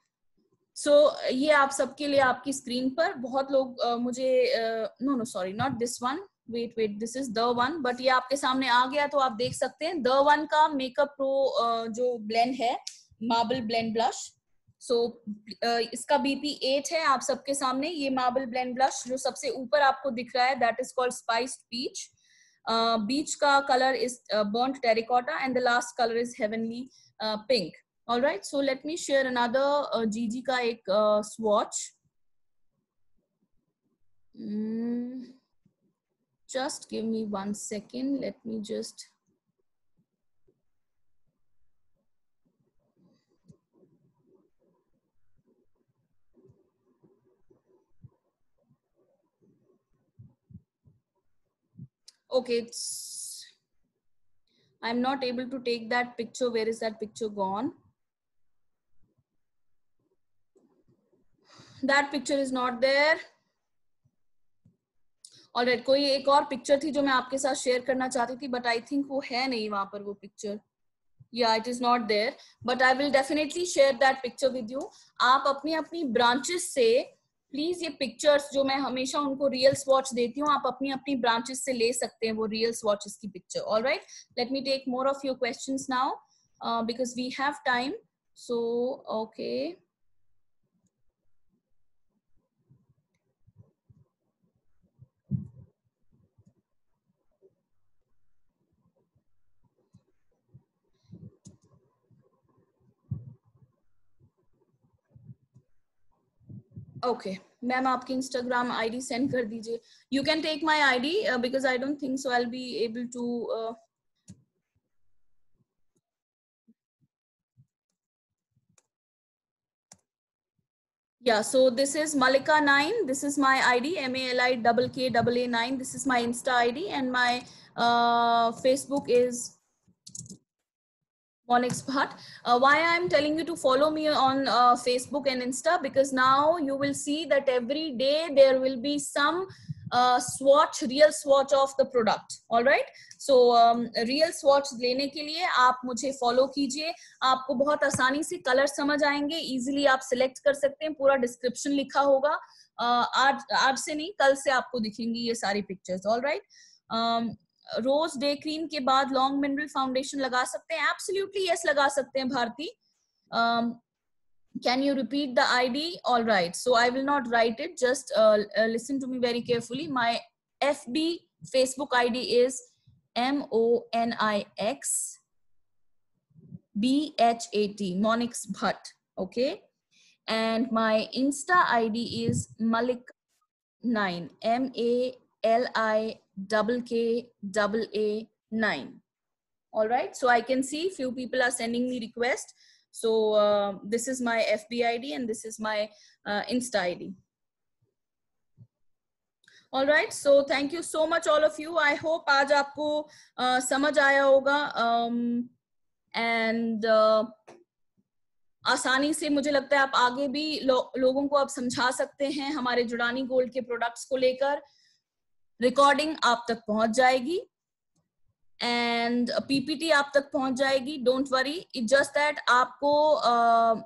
So so, ये आप सबके लिए आपकी screen पर बहुत लोग uh, मुझे no no sorry not this one wait wait this is the one but ये आपके सामने आ गया तो आप देख सकते हैं द वन का मेकअप प्रो जो ब्लेंड है मार्बल ब्लेंड ब्लश सो इसका बीपी एट है आप सबके सामने ये मार्बल ब्लेंड ब्लश जो सबसे ऊपर आपको दिख रहा है that is called spiced peach uh, beach ka color is uh, burnt terracotta and the last color is heavenly uh, pink all right so let me share another uh, gg ka ek uh, swatch mm. just give me one second let me just okay, it's, i'm not able to take that picture. Where is that picture gone? That picture is not there. All right, कोई एक और picture थी जो मैं आपके साथ share करना चाहती थी बट आई थिंक वो है नहीं वहाँ पर वो पिक्चर या it is not there but I will definitely share that picture with you आप अपनी अपनी ब्रांचेस से प्लीज़ ये पिक्चर्स जो मैं हमेशा उनको रियल्स वॉच देती हूँ, आप अपनी अपनी ब्रांचेस से ले सकते हैं वो रियल्स स्वॉचेस की picture all right let me take more of your question now because we have time so okay okay ma'am आपकी इंस्टाग्राम आईडी सेंड कर दीजिए you can take my ID because I don't think so I be able to yeah so this is malika 9 this is my id m a l i double k double a 9 this is my insta id and my uh, facebook is Monix Bhatt. Uh, why I'm telling you to follow me on uh, Facebook and Insta because now you will see that every day there will be some uh, swatch, real swatch of the product. All right. So um, real swatch लेने के लिए आप मुझे follow कीजिए आपको बहुत आसानी से color समझ आएँगे easily आप select कर सकते हैं पूरा description लिखा होगा uh, आज आज से नहीं कल से आपको दिखेंगी ये सारी pictures. All right. Um, rose day cream के बाद लॉन्ग मिनरल फाउंडेशन लगा सकते हैं। एब्सोल्युटली यस लगा सकते हैं Bharti. Can you repeat the I D all right so I will not write it just listen to me very carefully my FB Facebook I D is M O N I X B H A T Monix Bhatt okay and my insta I D is Malik nine M A L I double K double A nine. All right. So I can see few people are sending me request. So uh, this is my FB ID and this is my uh, Insta ID. All right. So thank you so much all of you. I hope आज आपको uh, समझ आया होगा um, and uh, आसानी से मुझे लगता है आप आगे भी लो, लोगों को आप समझा सकते हैं हमारे जुड़ानी गोल्ड के प्रोडक्ट्स को लेकर रिकॉर्डिंग आप तक पहुँच जाएगी। एंड पीपीटी आप तक पहुँच जाएगी। Don't worry it just that आपको uh,